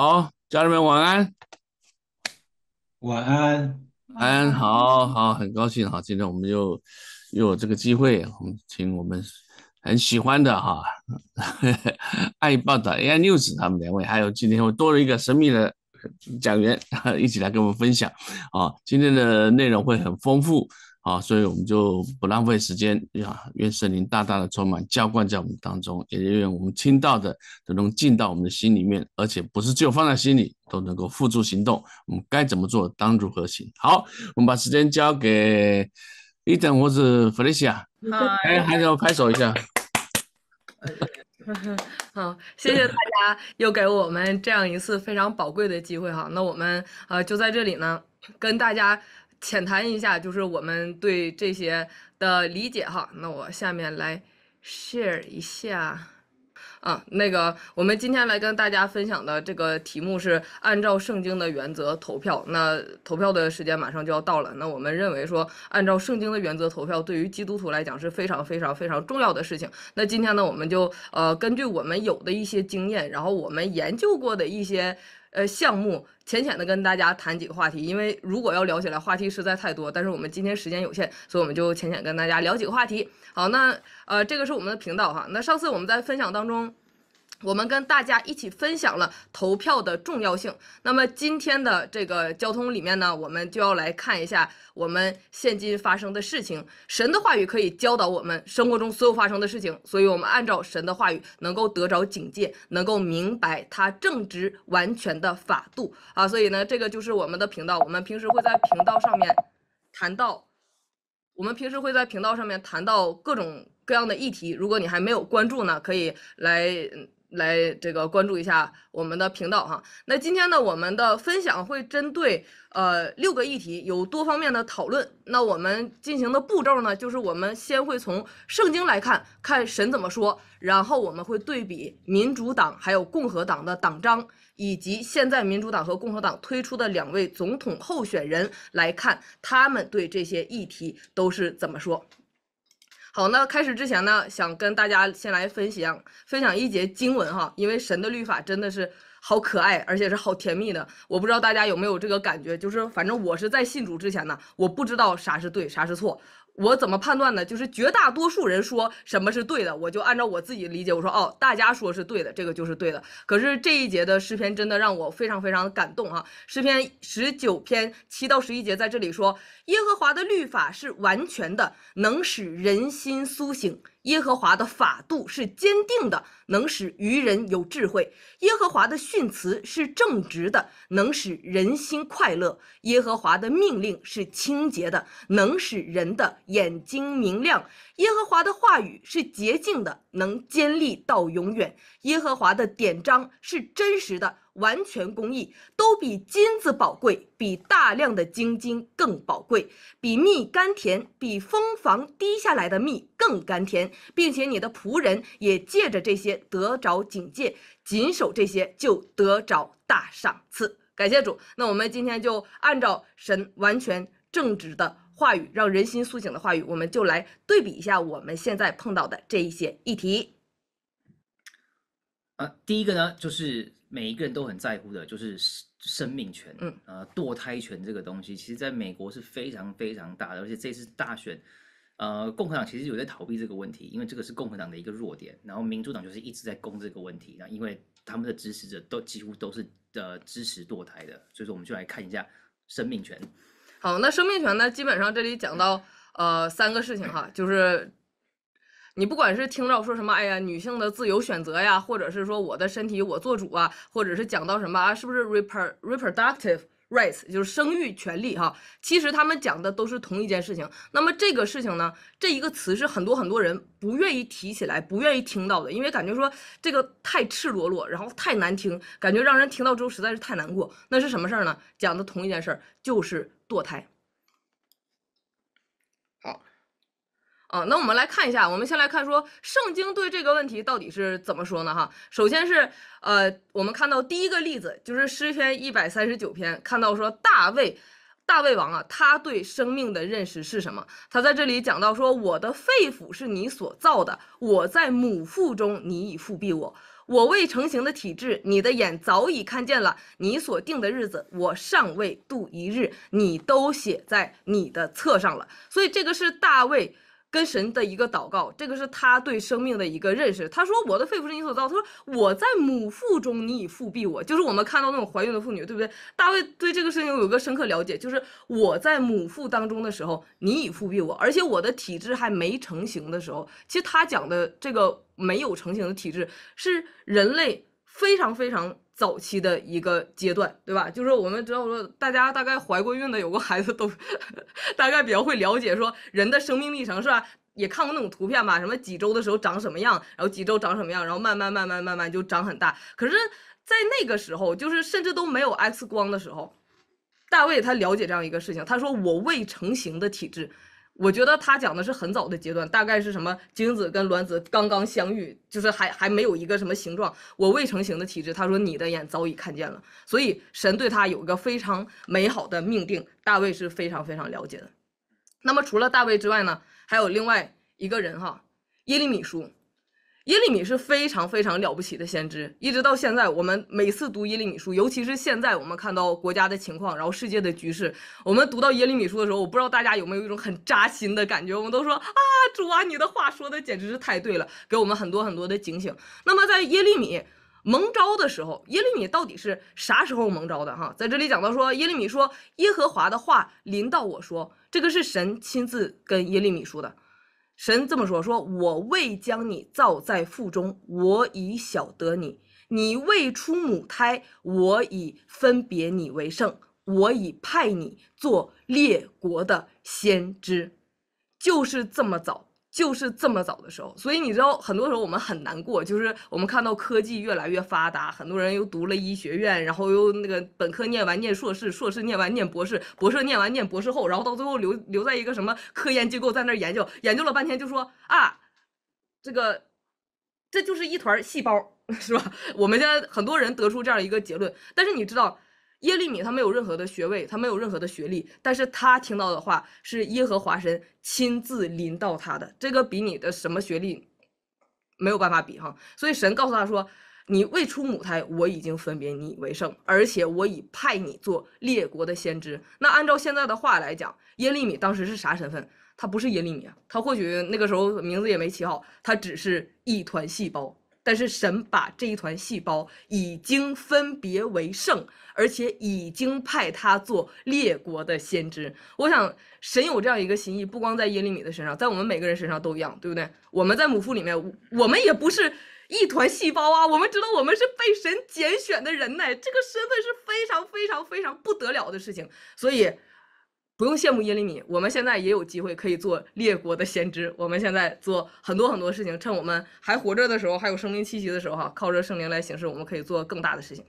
好，家人们晚安，晚安，晚安，好好，很高兴哈，今天我们又又有这个机会，我们请我们很喜欢的哈，爱报道 AI News 他们两位，还有今天我多了一个神秘的讲员，一起来跟我们分享啊，今天的内容会很丰富。啊，所以我们就不浪费时间呀！愿圣灵大大的充满浇灌在我们当中，也愿我们听到的都能进到我们的心里面，而且不是只有放在心里，都能够付诸行动。我们该怎么做，当如何行？好，我们把时间交给伊登或者弗雷西亚。哎，还要拍手一下。好，谢谢大家又给我们这样一次非常宝贵的机会哈。那我们呃就在这里呢，跟大家。浅谈一下，就是我们对这些的理解哈。那我下面来 share 一下啊，那个我们今天来跟大家分享的这个题目是按照圣经的原则投票。那投票的时间马上就要到了。那我们认为说，按照圣经的原则投票，对于基督徒来讲是非常非常非常重要的事情。那今天呢，我们就呃根据我们有的一些经验，然后我们研究过的一些。呃，项目浅浅的跟大家谈几个话题，因为如果要聊起来，话题实在太多。但是我们今天时间有限，所以我们就浅浅跟大家聊几个话题。好，那呃，这个是我们的频道哈。那上次我们在分享当中。我们跟大家一起分享了投票的重要性。那么今天的这个交通里面呢，我们就要来看一下我们现今发生的事情。神的话语可以教导我们生活中所有发生的事情，所以我们按照神的话语，能够得着警戒，能够明白他正直完全的法度啊。所以呢，这个就是我们的频道。我们平时会在频道上面谈到，我们平时会在频道上面谈到各种各样的议题。如果你还没有关注呢，可以来。来这个关注一下我们的频道哈。那今天呢，我们的分享会针对呃六个议题有多方面的讨论。那我们进行的步骤呢，就是我们先会从圣经来看看神怎么说，然后我们会对比民主党还有共和党的党章，以及现在民主党和共和党推出的两位总统候选人来看他们对这些议题都是怎么说。好，那开始之前呢，想跟大家先来分享分享一节经文哈，因为神的律法真的是好可爱，而且是好甜蜜的。我不知道大家有没有这个感觉，就是反正我是在信主之前呢，我不知道啥是对，啥是错。我怎么判断呢？就是绝大多数人说什么是对的，我就按照我自己理解，我说哦，大家说是对的，这个就是对的。可是这一节的诗篇真的让我非常非常感动啊。诗篇十九篇七到十一节在这里说，耶和华的律法是完全的，能使人心苏醒。耶和华的法度是坚定的，能使愚人有智慧；耶和华的训词是正直的，能使人心快乐；耶和华的命令是清洁的，能使人的眼睛明亮；耶和华的话语是洁净的，能坚立到永远；耶和华的典章是真实的。完全公义都比金子宝贵，比大量的金金更宝贵，比蜜甘甜，比蜂房滴下来的蜜更甘甜，并且你的仆人也借着这些得着警戒，谨守这些就得着大赏赐。感谢主。那我们今天就按照神完全正直的话语，让人心苏醒的话语，我们就来对比一下我们现在碰到的这一些议题。啊，第一个呢就是。每一个人都很在乎的，就是生命权，嗯，呃，堕胎权这个东西，其实在美国是非常非常大的，而且这次大选，呃，共和党其实有在逃避这个问题，因为这个是共和党的一个弱点，然后民主党就是一直在攻这个问题，那因为他们的支持者都几乎都是呃支持堕胎的，所以说我们就来看一下生命权。好，那生命权呢，基本上这里讲到呃三个事情哈，就是。你不管是听到说什么，哎呀，女性的自由选择呀，或者是说我的身体我做主啊，或者是讲到什么啊，是不是 reproductive rights，就是生育权利哈？其实他们讲的都是同一件事情。那么这个事情呢，这一个词是很多很多人不愿意提起来，不愿意听到的，因为感觉说这个太赤裸裸，然后太难听，感觉让人听到之后实在是太难过。那是什么事儿呢？讲的同一件事儿，就是堕胎。啊，那我们来看一下，我们先来看说圣经对这个问题到底是怎么说呢？哈，首先是呃，我们看到第一个例子就是诗篇一百三十九篇，看到说大卫大卫王啊，他对生命的认识是什么？他在这里讲到说：“我的肺腑是你所造的，我在母腹中，你已复庇我。我未成形的体质，你的眼早已看见了。你所定的日子，我尚未度一日，你都写在你的册上了。”所以这个是大卫。跟神的一个祷告，这个是他对生命的一个认识。他说：“我的肺腑是你所造。”他说：“我在母腹中，你已复庇我。”就是我们看到那种怀孕的妇女，对不对？大卫对这个事情有个深刻了解，就是我在母腹当中的时候，你已复庇我，而且我的体质还没成型的时候。其实他讲的这个没有成型的体质，是人类非常非常。早期的一个阶段，对吧？就是我们知道说，大家大概怀过孕的有个孩子都 大概比较会了解说人的生命历程，是吧？也看过那种图片吧，什么几周的时候长什么样，然后几周长什么样，然后慢慢慢慢慢慢就长很大。可是，在那个时候，就是甚至都没有 X 光的时候，大卫他了解这样一个事情，他说我未成型的体质。我觉得他讲的是很早的阶段，大概是什么精子跟卵子刚刚相遇，就是还还没有一个什么形状，我未成型的体质。他说你的眼早已看见了，所以神对他有一个非常美好的命定，大卫是非常非常了解的。那么除了大卫之外呢，还有另外一个人哈，耶利米书。耶利米是非常非常了不起的先知，一直到现在，我们每次读耶利米书，尤其是现在我们看到国家的情况，然后世界的局势，我们读到耶利米书的时候，我不知道大家有没有一种很扎心的感觉。我们都说啊，主啊，你的话说的简直是太对了，给我们很多很多的警醒。那么在耶利米蒙召的时候，耶利米到底是啥时候蒙召的？哈，在这里讲到说，耶利米说耶和华的话临到我说，这个是神亲自跟耶利米说的。神这么说：“说我未将你造在腹中，我已晓得你；你未出母胎，我已分别你为圣，我已派你做列国的先知。”就是这么早。就是这么早的时候，所以你知道，很多时候我们很难过，就是我们看到科技越来越发达，很多人又读了医学院，然后又那个本科念完念硕士，硕士念完念博士，博士念完念博士后，然后到最后留留在一个什么科研机构在那儿研究，研究了半天就说啊，这个这就是一团细胞，是吧？我们现在很多人得出这样一个结论，但是你知道。耶利米他没有任何的学位，他没有任何的学历，但是他听到的话是耶和华神亲自临到他的，这个比你的什么学历没有办法比哈。所以神告诉他说：“你未出母胎，我已经分别你为圣，而且我已派你做列国的先知。”那按照现在的话来讲，耶利米当时是啥身份？他不是耶利米啊，他或许那个时候名字也没起好，他只是一团细胞。但是神把这一团细胞已经分别为圣，而且已经派他做列国的先知。我想神有这样一个心意，不光在耶利米的身上，在我们每个人身上都一样，对不对？我们在母腹里面，我们也不是一团细胞啊，我们知道我们是被神拣选的人呢，这个身份是非常非常非常不得了的事情，所以。不用羡慕耶利米，我们现在也有机会可以做列国的先知。我们现在做很多很多事情，趁我们还活着的时候，还有生命气息的时候，哈，靠着圣灵来行事，我们可以做更大的事情。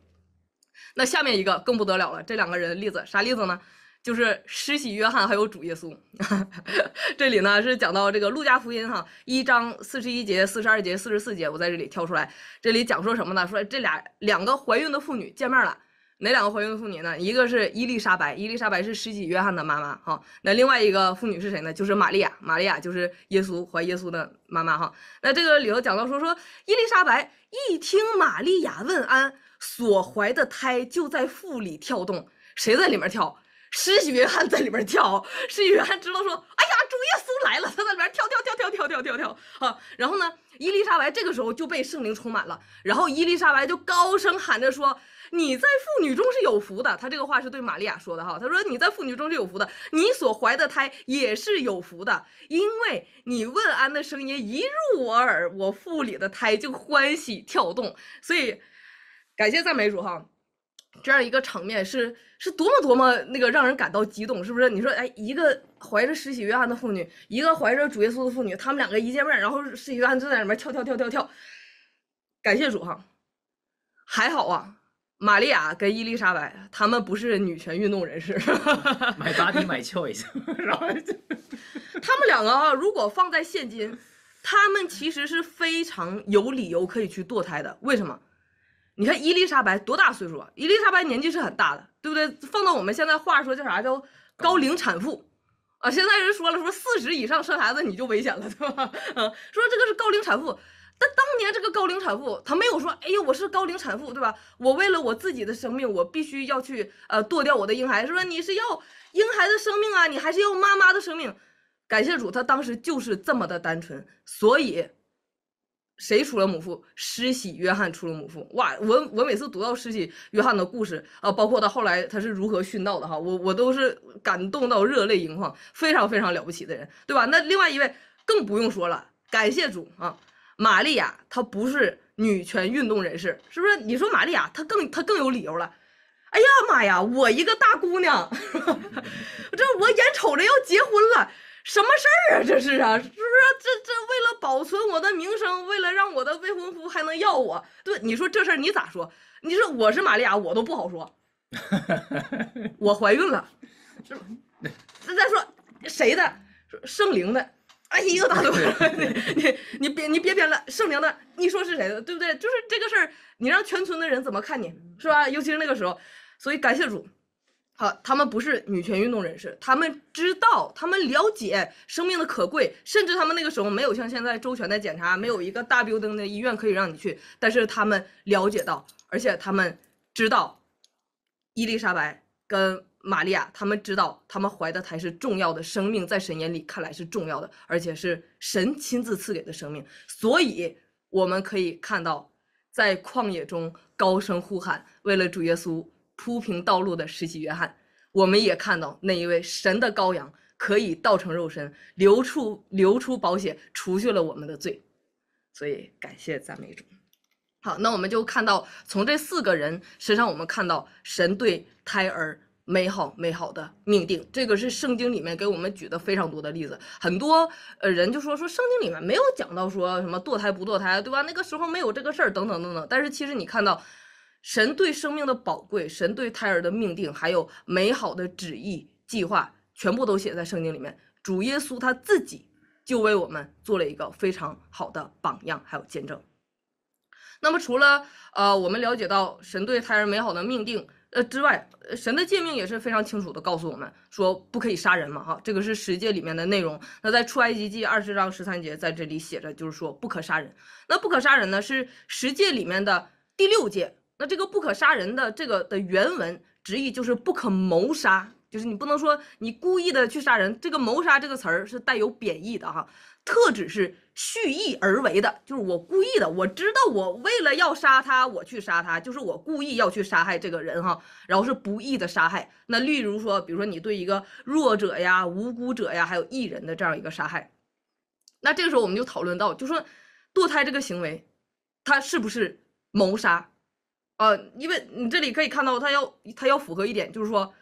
那下面一个更不得了了，这两个人例子啥例子呢？就是施洗约翰还有主耶稣。这里呢是讲到这个路加福音哈，一章四十一节、四十二节、四十四节，我在这里挑出来，这里讲说什么呢？说这俩两个怀孕的妇女见面了。哪两个怀孕的妇女呢？一个是伊丽莎白，伊丽莎白是施洗约翰的妈妈哈。那另外一个妇女是谁呢？就是玛利亚，玛利亚就是耶稣怀耶稣的妈妈哈。那这个里头讲到说说伊丽莎白一听玛利亚问安，所怀的胎就在腹里跳动。谁在里面跳？施洗约翰在里面跳。施洗约翰知道说，哎呀，主耶稣来了，他在里面跳跳跳跳跳跳跳跳啊。然后呢，伊丽莎白这个时候就被圣灵充满了，然后伊丽莎白就高声喊着说。你在妇女中是有福的，她这个话是对玛利亚说的哈。她说你在妇女中是有福的，你所怀的胎也是有福的，因为你问安的声音一入我耳，我腹里的胎就欢喜跳动。所以感谢赞美主哈，这样一个场面是是多么多么那个让人感到激动，是不是？你说哎，一个怀着施洗约翰的妇女，一个怀着主耶稣的妇女，他们两个一见面，然后施洗约翰就在里面跳跳跳跳跳，感谢主哈，还好啊。玛利亚跟伊丽莎白，他们不是女权运动人士，买 body 买 choice，然后 他们两个啊，如果放在现今，他们其实是非常有理由可以去堕胎的。为什么？你看伊丽莎白多大岁数啊？伊丽莎白年纪是很大的，对不对？放到我们现在话说叫啥？叫高龄产妇。啊，现在人说了，说四十以上生孩子你就危险了，对吧？嗯，说这个是高龄产妇，但当年这个高龄产妇，她没有说，哎呀，我是高龄产妇，对吧？我为了我自己的生命，我必须要去呃剁掉我的婴孩，说你是要婴孩的生命啊，你还是要妈妈的生命？感谢主，她当时就是这么的单纯，所以。谁出了母父？施洗约翰出了母父。哇，我我每次读到施洗约翰的故事啊，包括到后来他是如何殉道的哈，我我都是感动到热泪盈眶，非常非常了不起的人，对吧？那另外一位更不用说了，感谢主啊，玛利亚她不是女权运动人士，是不是？你说玛利亚她更她更有理由了。哎呀妈呀，我一个大姑娘，这我眼瞅着要结婚了。什么事儿啊？这是啊，是不是？这这为了保存我的名声，为了让我的未婚夫还能要我，对你说这事儿你咋说？你说我是玛利亚，我都不好说。我怀孕了，是吧？那再说谁的？圣灵的。哎呦，大哥，你你你别你别编了，圣灵的，你说是谁的？对不对？就是这个事儿，你让全村的人怎么看你，是吧？尤其是那个时候，所以感谢主。好，他们不是女权运动人士，他们知道，他们了解生命的可贵，甚至他们那个时候没有像现在周全的检查，没有一个大标灯的医院可以让你去，但是他们了解到，而且他们知道，伊丽莎白跟玛利亚，他们知道他们怀的才是重要的生命，在神眼里看来是重要的，而且是神亲自赐给的生命，所以我们可以看到，在旷野中高声呼喊，为了主耶稣。铺平道路的施洗约翰，我们也看到那一位神的羔羊可以道成肉身，流出流出宝血，除去了我们的罪。所以感谢赞美主。好，那我们就看到从这四个人身上，我们看到神对胎儿美好美好的命定。这个是圣经里面给我们举的非常多的例子。很多呃人就说说圣经里面没有讲到说什么堕胎不堕胎，对吧？那个时候没有这个事儿，等等等等。但是其实你看到。神对生命的宝贵，神对胎儿的命定，还有美好的旨意计划，全部都写在圣经里面。主耶稣他自己就为我们做了一个非常好的榜样，还有见证。那么除了呃，我们了解到神对胎儿美好的命定呃之外，神的诫命也是非常清楚的告诉我们说不可以杀人嘛，哈，这个是十诫里面的内容。那在出埃及记二十章十三节在这里写着，就是说不可杀人。那不可杀人呢，是十诫里面的第六诫。那这个不可杀人的这个的原文直译就是不可谋杀，就是你不能说你故意的去杀人。这个谋杀这个词儿是带有贬义的哈，特指是蓄意而为的，就是我故意的，我知道我为了要杀他，我去杀他，就是我故意要去杀害这个人哈，然后是不义的杀害。那例如说，比如说你对一个弱者呀、无辜者呀，还有艺人的这样一个杀害，那这个时候我们就讨论到，就说堕胎这个行为，它是不是谋杀？呃，因为你这里可以看到，他要他要符合一点，就是说，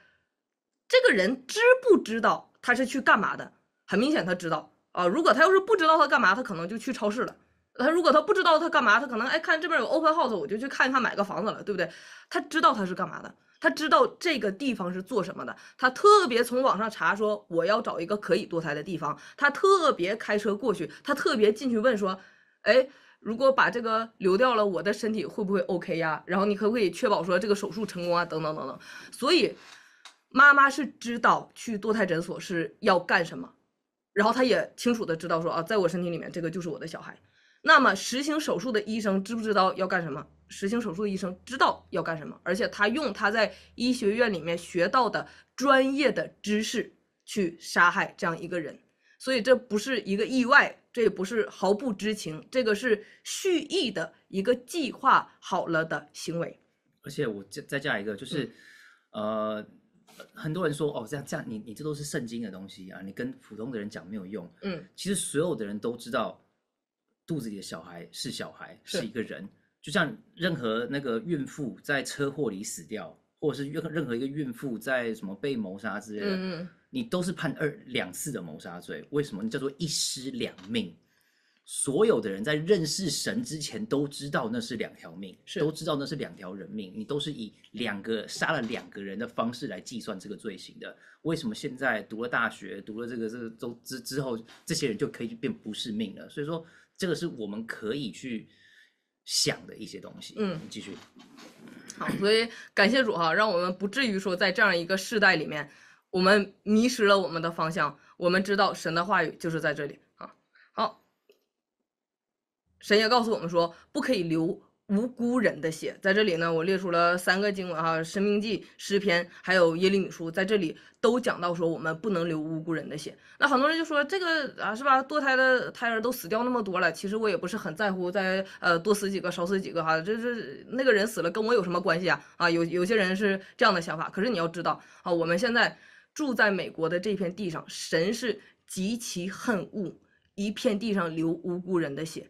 这个人知不知道他是去干嘛的？很明显他知道啊。如果他要是不知道他干嘛，他可能就去超市了。他如果他不知道他干嘛，他可能哎看这边有 open house，我就去看一看买个房子了，对不对？他知道他是干嘛的，他知道这个地方是做什么的。他特别从网上查说我要找一个可以堕胎的地方，他特别开车过去，他特别进去问说，哎。如果把这个流掉了，我的身体会不会 OK 呀？然后你可不可以确保说这个手术成功啊？等等等等。所以妈妈是知道去堕胎诊所是要干什么，然后她也清楚的知道说啊，在我身体里面这个就是我的小孩。那么实行手术的医生知不知道要干什么？实行手术的医生知道要干什么，而且他用他在医学院里面学到的专业的知识去杀害这样一个人。所以这不是一个意外。这也不是毫不知情，这个是蓄意的一个计划好了的行为。而且我再再加一个，就是，呃，很多人说哦，这样这样，你你这都是圣经的东西啊，你跟普通的人讲没有用。嗯，其实所有的人都知道，肚子里的小孩是小孩，是一个人。就像任何那个孕妇在车祸里死掉，或者是任任何一个孕妇在什么被谋杀之类的。嗯。你都是判二两次的谋杀罪，为什么？你叫做一尸两命。所有的人在认识神之前都知道那是两条命，都知道那是两条人命。你都是以两个杀了两个人的方式来计算这个罪行的。为什么现在读了大学，读了这个这个都之之后，这些人就可以变不是命了？所以说，这个是我们可以去想的一些东西。嗯，继续。好，所以感谢主哈，让我们不至于说在这样一个世代里面。我们迷失了我们的方向。我们知道神的话语就是在这里啊。好，神也告诉我们说，不可以流。无辜人的血，在这里呢，我列出了三个经文哈，《生命记》、诗篇，还有耶利米书，在这里都讲到说我们不能流无辜人的血。那很多人就说这个啊，是吧？堕胎的胎儿都死掉那么多了，其实我也不是很在乎，再呃多死几个少死几个哈，这这那个人死了跟我有什么关系啊？啊，有有些人是这样的想法。可是你要知道啊，我们现在住在美国的这片地上，神是极其恨恶一片地上流无辜人的血。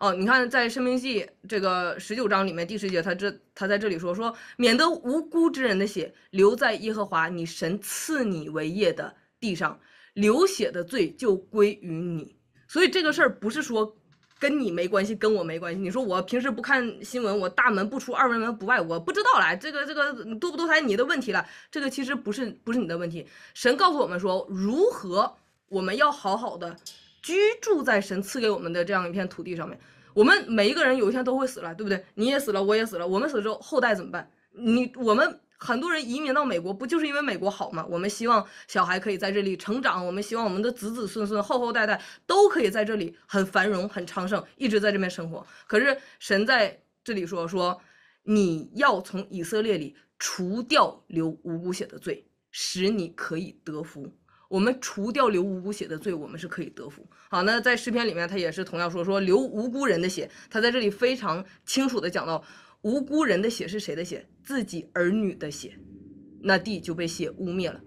哦，你看，在《生命记》这个十九章里面第十节，他这他在这里说说，免得无辜之人的血留在耶和华你神赐你为业的地上，流血的罪就归于你。所以这个事儿不是说跟你没关系，跟我没关系。你说我平时不看新闻，我大门不出二门门不迈，我不知道了。这个这个多不多才你的问题了，这个其实不是不是你的问题。神告诉我们说，如何我们要好好的。居住在神赐给我们的这样一片土地上面，我们每一个人有一天都会死了，对不对？你也死了，我也死了。我们死之后，后代怎么办？你我们很多人移民到美国，不就是因为美国好吗？我们希望小孩可以在这里成长，我们希望我们的子子孙孙、后后代代都可以在这里很繁荣、很昌盛，一直在这边生活。可是神在这里说说，你要从以色列里除掉流无辜血的罪，使你可以得福。我们除掉流无辜血的罪，我们是可以得福。好，那在诗篇里面，他也是同样说说流无辜人的血，他在这里非常清楚的讲到，无辜人的血是谁的血？自己儿女的血，那地就被血污蔑了。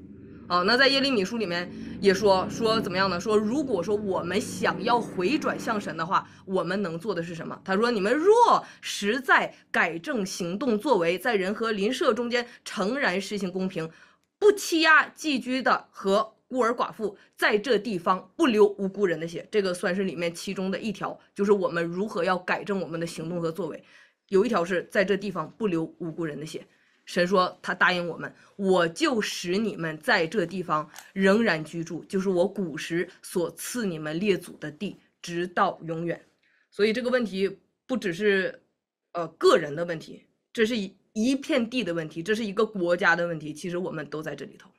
好，那在耶利米书里面也说说怎么样呢？说如果说我们想要回转向神的话，我们能做的是什么？他说你们若实在改正行动作为，在人和邻舍中间诚然实行公平，不欺压寄居的和。孤儿寡妇在这地方不流无辜人的血，这个算是里面其中的一条，就是我们如何要改正我们的行动和作为。有一条是在这地方不流无辜人的血，神说他答应我们，我就使你们在这地方仍然居住，就是我古时所赐你们列祖的地，直到永远。所以这个问题不只是呃个人的问题，这是一一片地的问题，这是一个国家的问题。其实我们都在这里头。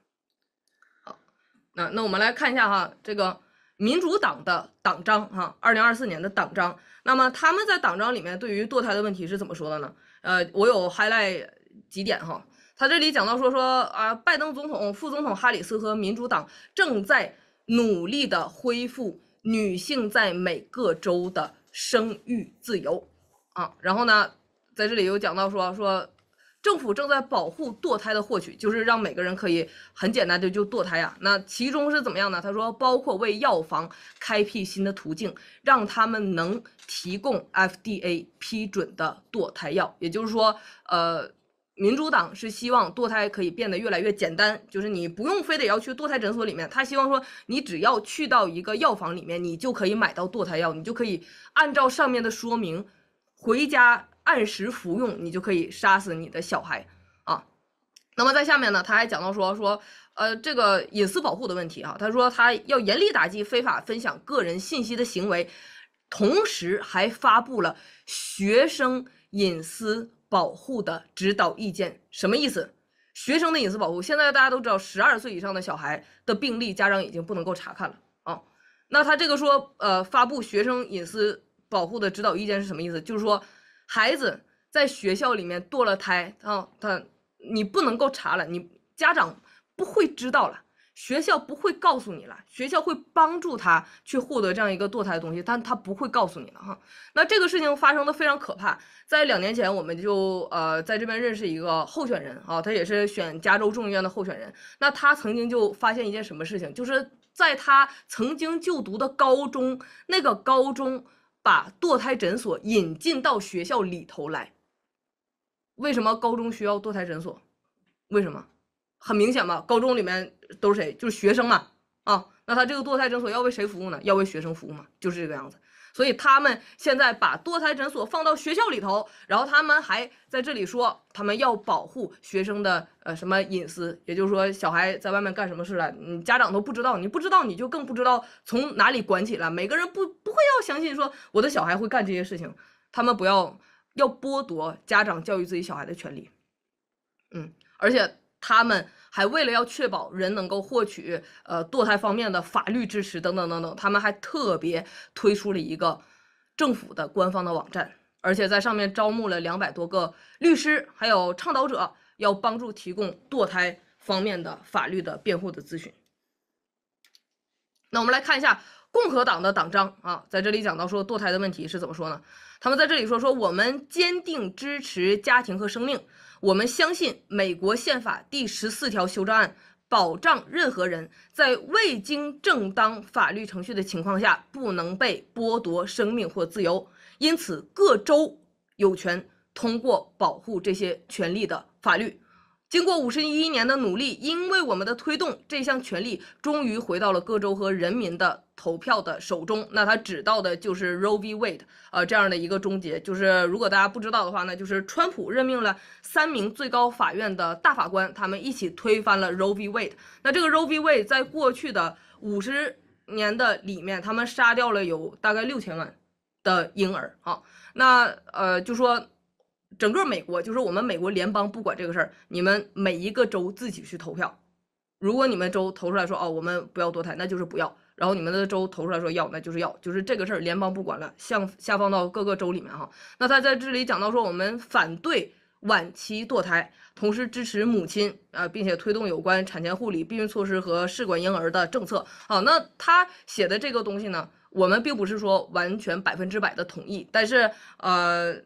好那那我们来看一下哈，这个民主党的党章哈，二零二四年的党章。那么他们在党章里面对于堕胎的问题是怎么说的呢？呃，我有 highlight 几点哈。他这里讲到说说啊，拜登总统、副总统哈里斯和民主党正在努力的恢复女性在每个州的生育自由啊。然后呢，在这里又讲到说说。政府正在保护堕胎的获取，就是让每个人可以很简单的就堕胎呀。那其中是怎么样呢？他说，包括为药房开辟新的途径，让他们能提供 FDA 批准的堕胎药。也就是说，呃，民主党是希望堕胎可以变得越来越简单，就是你不用非得要去堕胎诊所里面，他希望说你只要去到一个药房里面，你就可以买到堕胎药，你就可以按照上面的说明回家。按时服用，你就可以杀死你的小孩啊。那么在下面呢，他还讲到说说，呃，这个隐私保护的问题啊。他说他要严厉打击非法分享个人信息的行为，同时还发布了学生隐私保护的指导意见。什么意思？学生的隐私保护，现在大家都知道，十二岁以上的小孩的病例，家长已经不能够查看了啊。那他这个说，呃，发布学生隐私保护的指导意见是什么意思？就是说。孩子在学校里面堕了胎啊，他你不能够查了，你家长不会知道了，学校不会告诉你了，学校会帮助他去获得这样一个堕胎的东西，但他不会告诉你了哈。那这个事情发生的非常可怕，在两年前我们就呃在这边认识一个候选人啊，他也是选加州众议院的候选人，那他曾经就发现一件什么事情，就是在他曾经就读的高中，那个高中。把堕胎诊所引进到学校里头来，为什么高中需要堕胎诊所？为什么？很明显吧，高中里面都是谁？就是学生嘛。啊，那他这个堕胎诊所要为谁服务呢？要为学生服务嘛，就是这个样子。所以他们现在把堕胎诊所放到学校里头，然后他们还在这里说，他们要保护学生的呃什么隐私，也就是说小孩在外面干什么事了，你家长都不知道，你不知道你就更不知道从哪里管起了。每个人不不会要相信说我的小孩会干这些事情，他们不要要剥夺家长教育自己小孩的权利。嗯，而且他们还为了要确保人能够获取呃堕胎方面的法律支持等等等等，他们还特别推出了一个政府的官方的网站，而且在上面招募了两百多个律师，还有倡导者，要帮助提供堕胎方面的法律的辩护的咨询。那我们来看一下共和党的党章啊，在这里讲到说堕胎的问题是怎么说呢？他们在这里说说我们坚定支持家庭和生命。我们相信美国宪法第十四条修正案保障任何人在未经正当法律程序的情况下不能被剥夺生命或自由，因此各州有权通过保护这些权利的法律。经过五十一年的努力，因为我们的推动，这项权利终于回到了各州和人民的投票的手中。那它指到的就是 Roe v. Wade，呃，这样的一个终结。就是如果大家不知道的话呢，就是川普任命了三名最高法院的大法官，他们一起推翻了 Roe v. Wade。那这个 Roe v. Wade 在过去的五十年的里面，他们杀掉了有大概六千万的婴儿啊。那呃，就说。整个美国就是我们美国联邦不管这个事儿，你们每一个州自己去投票。如果你们州投出来说哦，我们不要堕胎，那就是不要；然后你们的州投出来说要，那就是要。就是这个事儿，联邦不管了，向下放到各个州里面哈。那他在这里讲到说，我们反对晚期堕胎，同时支持母亲啊，并且推动有关产前护理、避孕措施和试管婴儿的政策。好，那他写的这个东西呢，我们并不是说完全百分之百的同意，但是呃。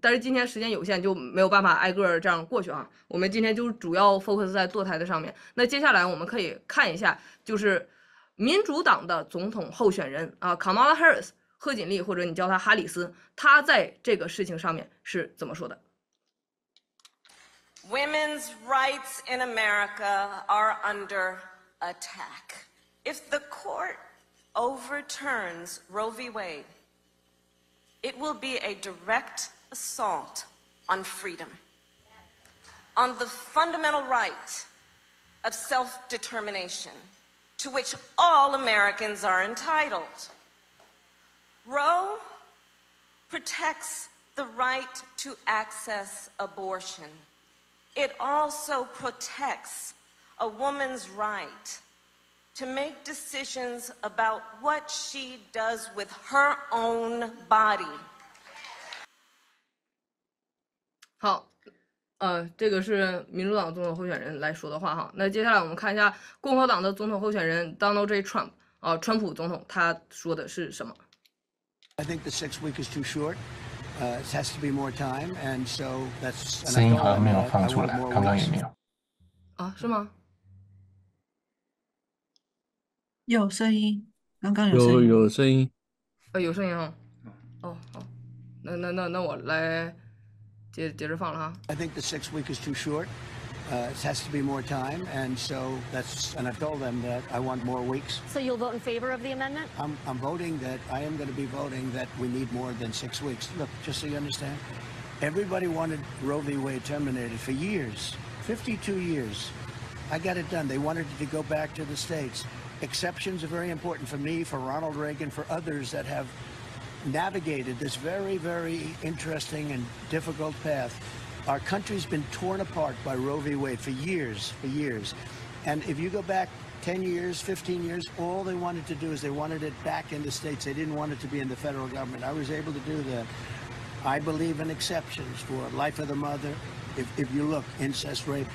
但是今天时间有限，就没有办法挨个这样过去啊。我们今天就主要 focus 在堕胎的上面。那接下来我们可以看一下，就是民主党的总统候选人啊，Kamala Harris，贺锦丽，或者你叫她哈里斯，她在这个事情上面是怎么说的？Women's rights in America are under attack. If the court overturns Roe v. Wade, it will be a direct assault on freedom, on the fundamental right of self-determination to which all Americans are entitled. Roe protects the right to access abortion. It also protects a woman's right to make decisions about what she does with her own body. 好，呃，这个是民主党总统候选人来说的话哈。那接下来我们看一下共和党的总统候选人 Donald J. Trump 啊，川普总统他说的是什么？I think the six week is too short. Uh, it has to be more time, and so that's. 声音好像没有放出来，刚刚也没有。啊，是吗？有声音，刚刚有声有有声音。呃，有声音啊。哦，好，那那那那我来。接接着放了哈。I think the six week is too short. Uh, it has to be more time, and so that's, and I've told them that I want more weeks. So you'll vote in favor of the amendment? I'm, I'm voting that, I am going to be voting that we need more than six weeks. Look, just so you understand, everybody wanted Roe v. Wade terminated for years, 52 years. I got it done. They wanted it to go back to the states. Exceptions are very important for me, for Ronald Reagan, for others that have navigated this very, very interesting and difficult path. Our country's been torn apart by Roe v. Wade for years, for years. And if you go back 10 years, 15 years, all they wanted to do is they wanted it back in the states. They didn't want it to be in the federal government. I was able to do that. I believe in exceptions for life of the mother. If, if you look, incest, rape,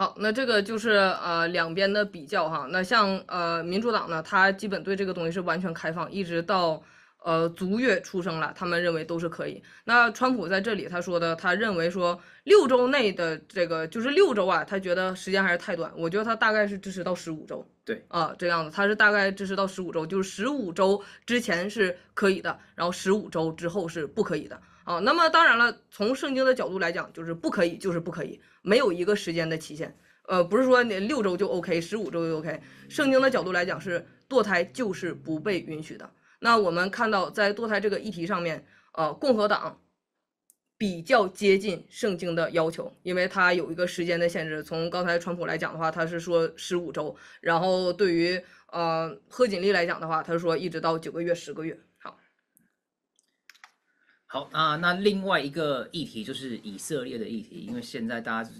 好，那这个就是呃两边的比较哈。那像呃民主党呢，他基本对这个东西是完全开放，一直到呃足月出生了，他们认为都是可以。那川普在这里他说的，他认为说六周内的这个就是六周啊，他觉得时间还是太短。我觉得他大概是支持到十五周，对啊这样子，他是大概支持到十五周，就是十五周之前是可以的，然后十五周之后是不可以的啊。那么当然了，从圣经的角度来讲，就是不可以就是不可以。没有一个时间的期限，呃，不是说你六周就 OK，十五周就 OK。圣经的角度来讲，是堕胎就是不被允许的。那我们看到，在堕胎这个议题上面，呃，共和党比较接近圣经的要求，因为它有一个时间的限制。从刚才川普来讲的话，他是说十五周，然后对于呃贺锦丽来讲的话，他说一直到九个月、十个月。好，啊，那另外一个议题就是以色列的议题，因为现在大家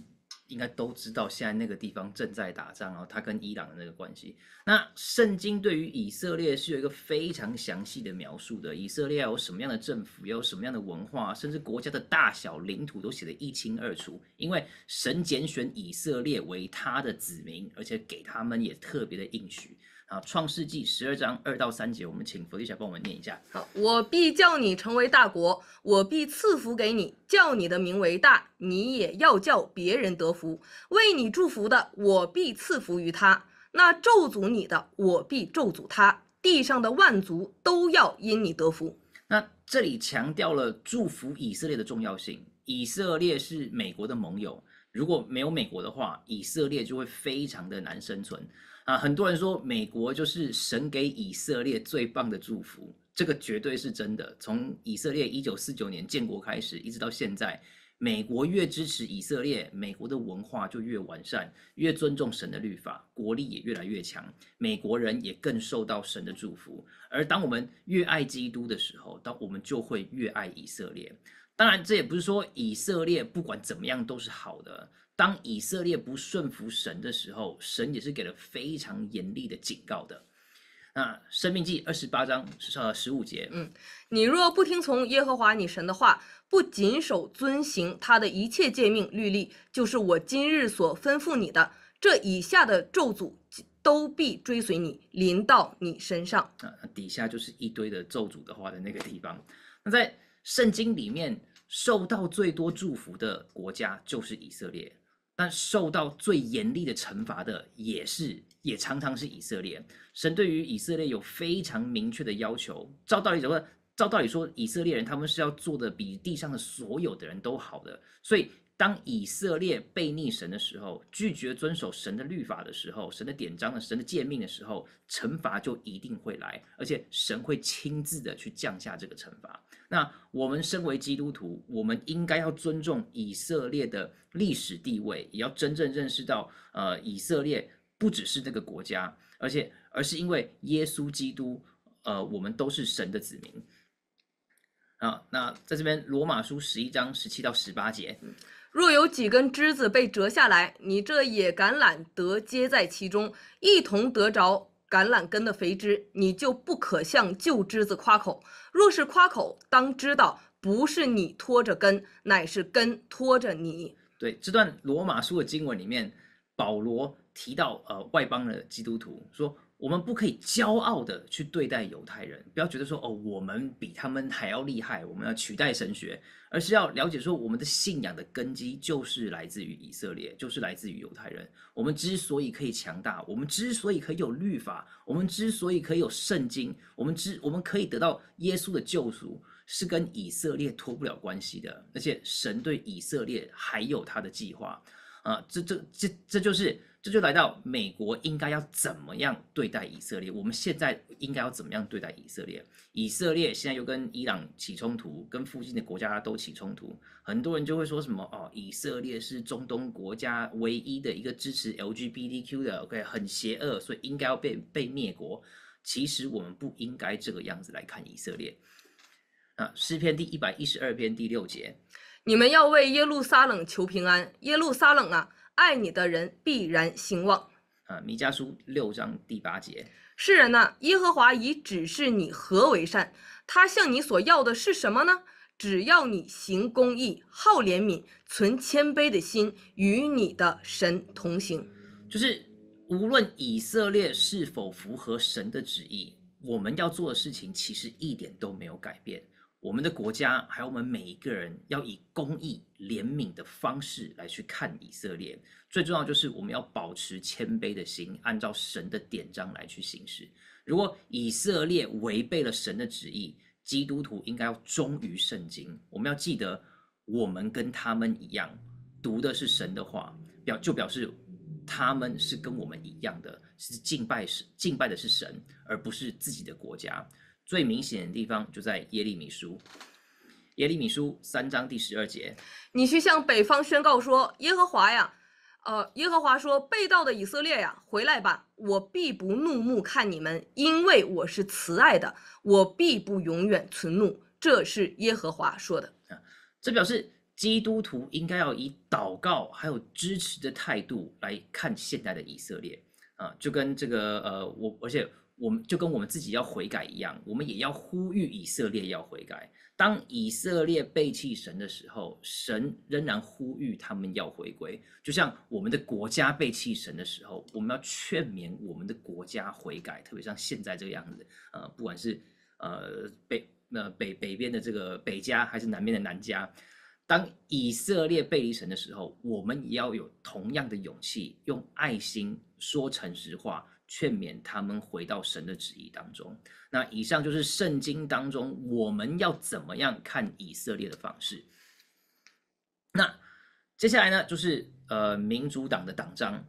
应该都知道，现在那个地方正在打仗，然后它跟伊朗的那个关系。那圣经对于以色列是有一个非常详细的描述的，以色列有什么样的政府，有什么样的文化，甚至国家的大小、领土都写得一清二楚。因为神拣选以色列为他的子民，而且给他们也特别的应许。啊，创世纪十二章二到三节，我们请弗利霞帮我们念一下。好，我必叫你成为大国，我必赐福给你，叫你的名为大，你也要叫别人得福。为你祝福的，我必赐福于他；那咒诅你的，我必咒诅他。地上的万族都要因你得福。那这里强调了祝福以色列的重要性。以色列是美国的盟友，如果没有美国的话，以色列就会非常的难生存。啊，很多人说美国就是神给以色列最棒的祝福，这个绝对是真的。从以色列一九四九年建国开始，一直到现在，美国越支持以色列，美国的文化就越完善，越尊重神的律法，国力也越来越强，美国人也更受到神的祝福。而当我们越爱基督的时候，当我们就会越爱以色列。当然，这也不是说以色列不管怎么样都是好的。当以色列不顺服神的时候，神也是给了非常严厉的警告的。那生命记二十八章呃十五节，嗯，你若不听从耶和华你神的话，不谨守遵行他的一切诫命律例，就是我今日所吩咐你的，这以下的咒诅都必追随你，临到你身上。啊，底下就是一堆的咒诅的话的那个地方。那在圣经里面，受到最多祝福的国家就是以色列。但受到最严厉的惩罚的也是，也常常是以色列。神对于以色列有非常明确的要求。照道理说，照道理说，以色列人他们是要做的比地上的所有的人都好的。所以，当以色列背逆神的时候，拒绝遵守神的律法的时候，神的典章的、神的诫命的时候，惩罚就一定会来，而且神会亲自的去降下这个惩罚。那我们身为基督徒，我们应该要尊重以色列的历史地位，也要真正认识到，呃，以色列不只是这个国家，而且而是因为耶稣基督，呃，我们都是神的子民。啊，那在这边罗马书十一章十七到十八节，若有几根枝子被折下来，你这野橄榄得接在其中，一同得着。橄榄根的肥枝，你就不可向旧枝子夸口。若是夸口，当知道不是你拖着根，乃是根拖着你。对这段罗马书的经文里面，保罗提到呃外邦的基督徒说。我们不可以骄傲的去对待犹太人，不要觉得说哦，我们比他们还要厉害，我们要取代神学，而是要了解说，我们的信仰的根基就是来自于以色列，就是来自于犹太人。我们之所以可以强大，我们之所以可以有律法，我们之所以可以有圣经，我们之我们可以得到耶稣的救赎，是跟以色列脱不了关系的。而且神对以色列还有他的计划啊，这这这这就是。这就来到美国应该要怎么样对待以色列？我们现在应该要怎么样对待以色列？以色列现在又跟伊朗起冲突，跟附近的国家都起冲突，很多人就会说什么哦，以色列是中东国家唯一的一个支持 LGBTQ 的，OK，很邪恶，所以应该要被被灭国。其实我们不应该这个样子来看以色列。啊，诗篇第一百一十二篇第六节，你们要为耶路撒冷求平安，耶路撒冷啊！爱你的人必然兴旺啊！弥迦书六章第八节，世人呐，耶和华已指示你何为善，他向你所要的是什么呢？只要你行公义，好怜悯，存谦卑的心，与你的神同行。就是无论以色列是否符合神的旨意，我们要做的事情其实一点都没有改变。我们的国家还有我们每一个人，要以公义、怜悯的方式来去看以色列。最重要就是我们要保持谦卑的心，按照神的典章来去行事。如果以色列违背了神的旨意，基督徒应该要忠于圣经。我们要记得，我们跟他们一样，读的是神的话，表就表示他们是跟我们一样的，是敬拜神，敬拜的是神，而不是自己的国家。最明显的地方就在耶利米书，耶利米书三章第十二节，你去向北方宣告说：耶和华呀，呃，耶和华说，被盗的以色列呀，回来吧，我必不怒目看你们，因为我是慈爱的，我必不永远存怒，这是耶和华说的。啊，这表示基督徒应该要以祷告还有支持的态度来看现代的以色列。啊，就跟这个呃，我而且我们就跟我们自己要悔改一样，我们也要呼吁以色列要悔改。当以色列背弃神的时候，神仍然呼吁他们要回归。就像我们的国家背弃神的时候，我们要劝勉我们的国家悔改。特别像现在这个样子，呃，不管是呃北呃北北边的这个北家，还是南边的南家，当以色列背离神的时候，我们也要有同样的勇气，用爱心说诚实话。劝勉他们回到神的旨意当中。那以上就是圣经当中我们要怎么样看以色列的方式。那接下来呢，就是呃民主党的党章。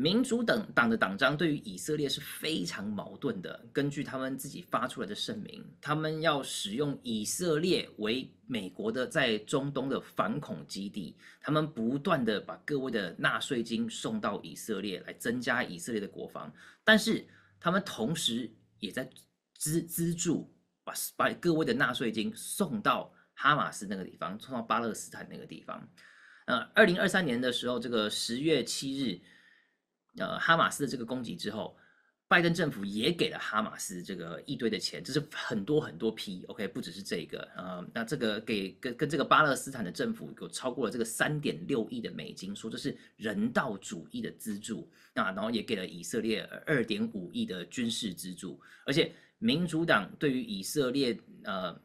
民主党党的党章对于以色列是非常矛盾的。根据他们自己发出来的声明，他们要使用以色列为美国的在中东的反恐基地，他们不断的把各位的纳税金送到以色列来增加以色列的国防，但是他们同时也在资资助把把各位的纳税金送到哈马斯那个地方，送到巴勒斯坦那个地方。呃，二零二三年的时候，这个十月七日。呃，哈马斯的这个攻击之后，拜登政府也给了哈马斯这个一堆的钱，这是很多很多批，OK，不只是这个啊。那这个给跟跟这个巴勒斯坦的政府有超过了这个三点六亿的美金，说这是人道主义的资助啊。然后也给了以色列二点五亿的军事资助，而且民主党对于以色列呃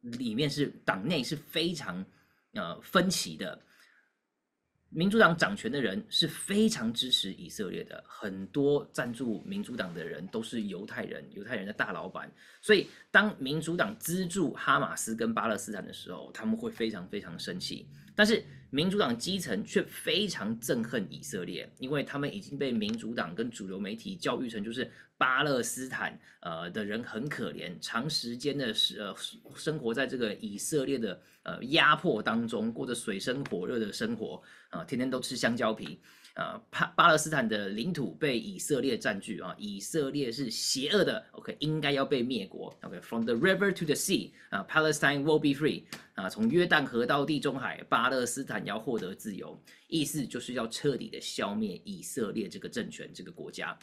里面是党内是非常呃分歧的。民主党掌权的人是非常支持以色列的，很多赞助民主党的人都是犹太人，犹太人的大老板。所以，当民主党资助哈马斯跟巴勒斯坦的时候，他们会非常非常生气。但是，民主党基层却非常憎恨以色列，因为他们已经被民主党跟主流媒体教育成就是巴勒斯坦呃的人很可怜，长时间的呃生活在这个以色列的呃压迫当中，过着水深火热的生活。啊，天天都吃香蕉皮，啊，巴巴勒斯坦的领土被以色列占据啊，以色列是邪恶的，OK，应该要被灭国，OK，From the river to the sea，啊，Palestine will be free，啊，从约旦河到地中海，巴勒斯坦要获得自由，意思就是要彻底的消灭以色列这个政权这个国家。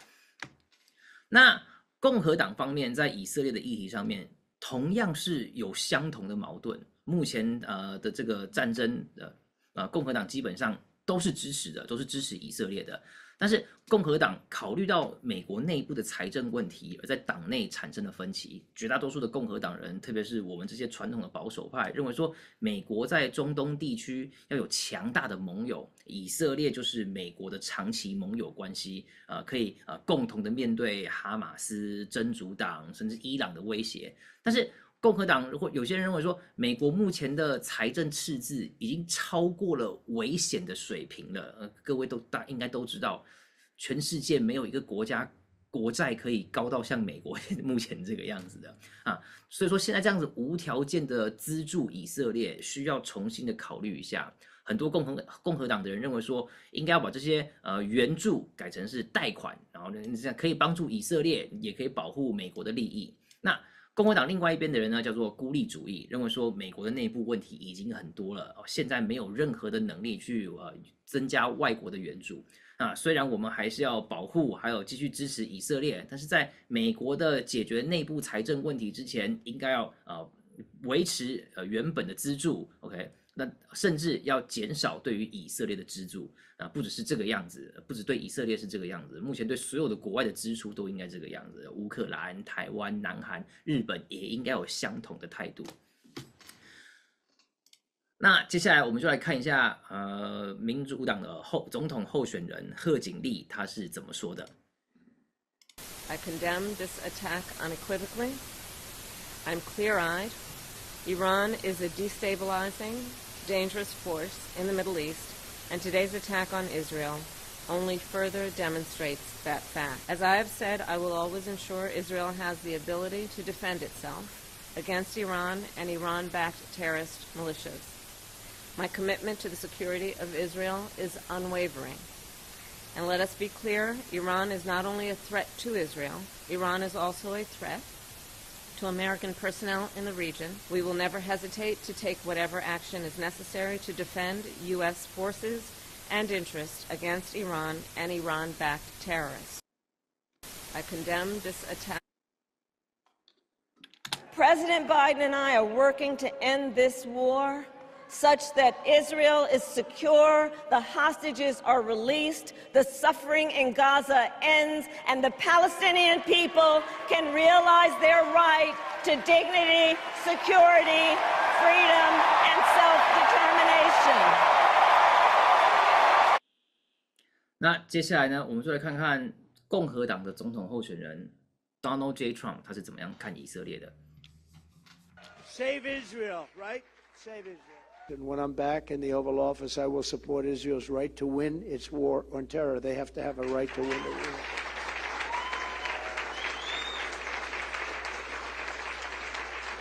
那共和党方面在以色列的议题上面，同样是有相同的矛盾，目前呃的这个战争的。呃，共和党基本上都是支持的，都是支持以色列的。但是共和党考虑到美国内部的财政问题，而在党内产生了分歧。绝大多数的共和党人，特别是我们这些传统的保守派，认为说美国在中东地区要有强大的盟友，以色列就是美国的长期盟友关系，呃，可以呃共同的面对哈马斯、真主党甚至伊朗的威胁。但是共和党如果有些人认为说，美国目前的财政赤字已经超过了危险的水平了。呃，各位都大应该都知道，全世界没有一个国家国债可以高到像美国 目前这个样子的啊。所以说现在这样子无条件的资助以色列，需要重新的考虑一下。很多共和共和党的人认为说，应该要把这些呃援助改成是贷款，然后呢这样可以帮助以色列，也可以保护美国的利益。那共和党另外一边的人呢，叫做孤立主义，认为说美国的内部问题已经很多了，现在没有任何的能力去呃增加外国的援助啊。虽然我们还是要保护，还有继续支持以色列，但是在美国的解决内部财政问题之前，应该要呃维持呃原本的资助，OK。那甚至要减少对于以色列的资助啊，不只是这个样子，不止对以色列是这个样子，目前对所有的国外的支出都应该这个样子。乌克兰、台湾、南韩、日本也应该有相同的态度。那接下来我们就来看一下，呃，民主党的候总统候选人贺锦丽他是怎么说的。I condemn this attack unequivocally. I'm clear-eyed. Iran is a destabilizing. Dangerous force in the Middle East, and today's attack on Israel only further demonstrates that fact. As I have said, I will always ensure Israel has the ability to defend itself against Iran and Iran-backed terrorist militias. My commitment to the security of Israel is unwavering. And let us be clear, Iran is not only a threat to Israel, Iran is also a threat to American personnel in the region. We will never hesitate to take whatever action is necessary to defend U.S. forces and interests against Iran and Iran backed terrorists. I condemn this attack. President Biden and I are working to end this war such that Israel is secure, the hostages are released, the suffering in Gaza ends, and the Palestinian people can realize their right to dignity, security, freedom, and self determination. 那接下来呢，我们就来看看共和党的总统候选人 Donald J. Trump 他是怎么样看以色列的。Save Israel, right? Save Israel. And when I'm back in the Oval Office, I will support Israel's right to win its war on terror. They have to have a right to win the war.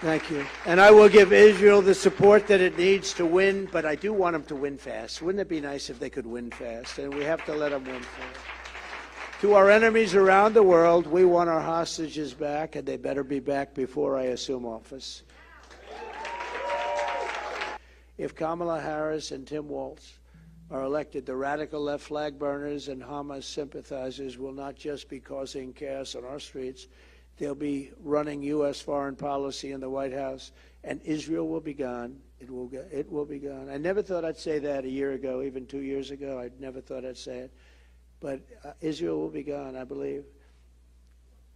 Thank you. And I will give Israel the support that it needs to win, but I do want them to win fast. Wouldn't it be nice if they could win fast? And we have to let them win fast. To our enemies around the world, we want our hostages back, and they better be back before I assume office. If Kamala Harris and Tim Walz are elected, the radical left flag burners and Hamas sympathizers will not just be causing chaos on our streets, they'll be running U.S. foreign policy in the White House, and Israel will be gone. It will, go, it will be gone. I never thought I'd say that a year ago, even two years ago. I never thought I'd say it. But uh, Israel will be gone, I believe.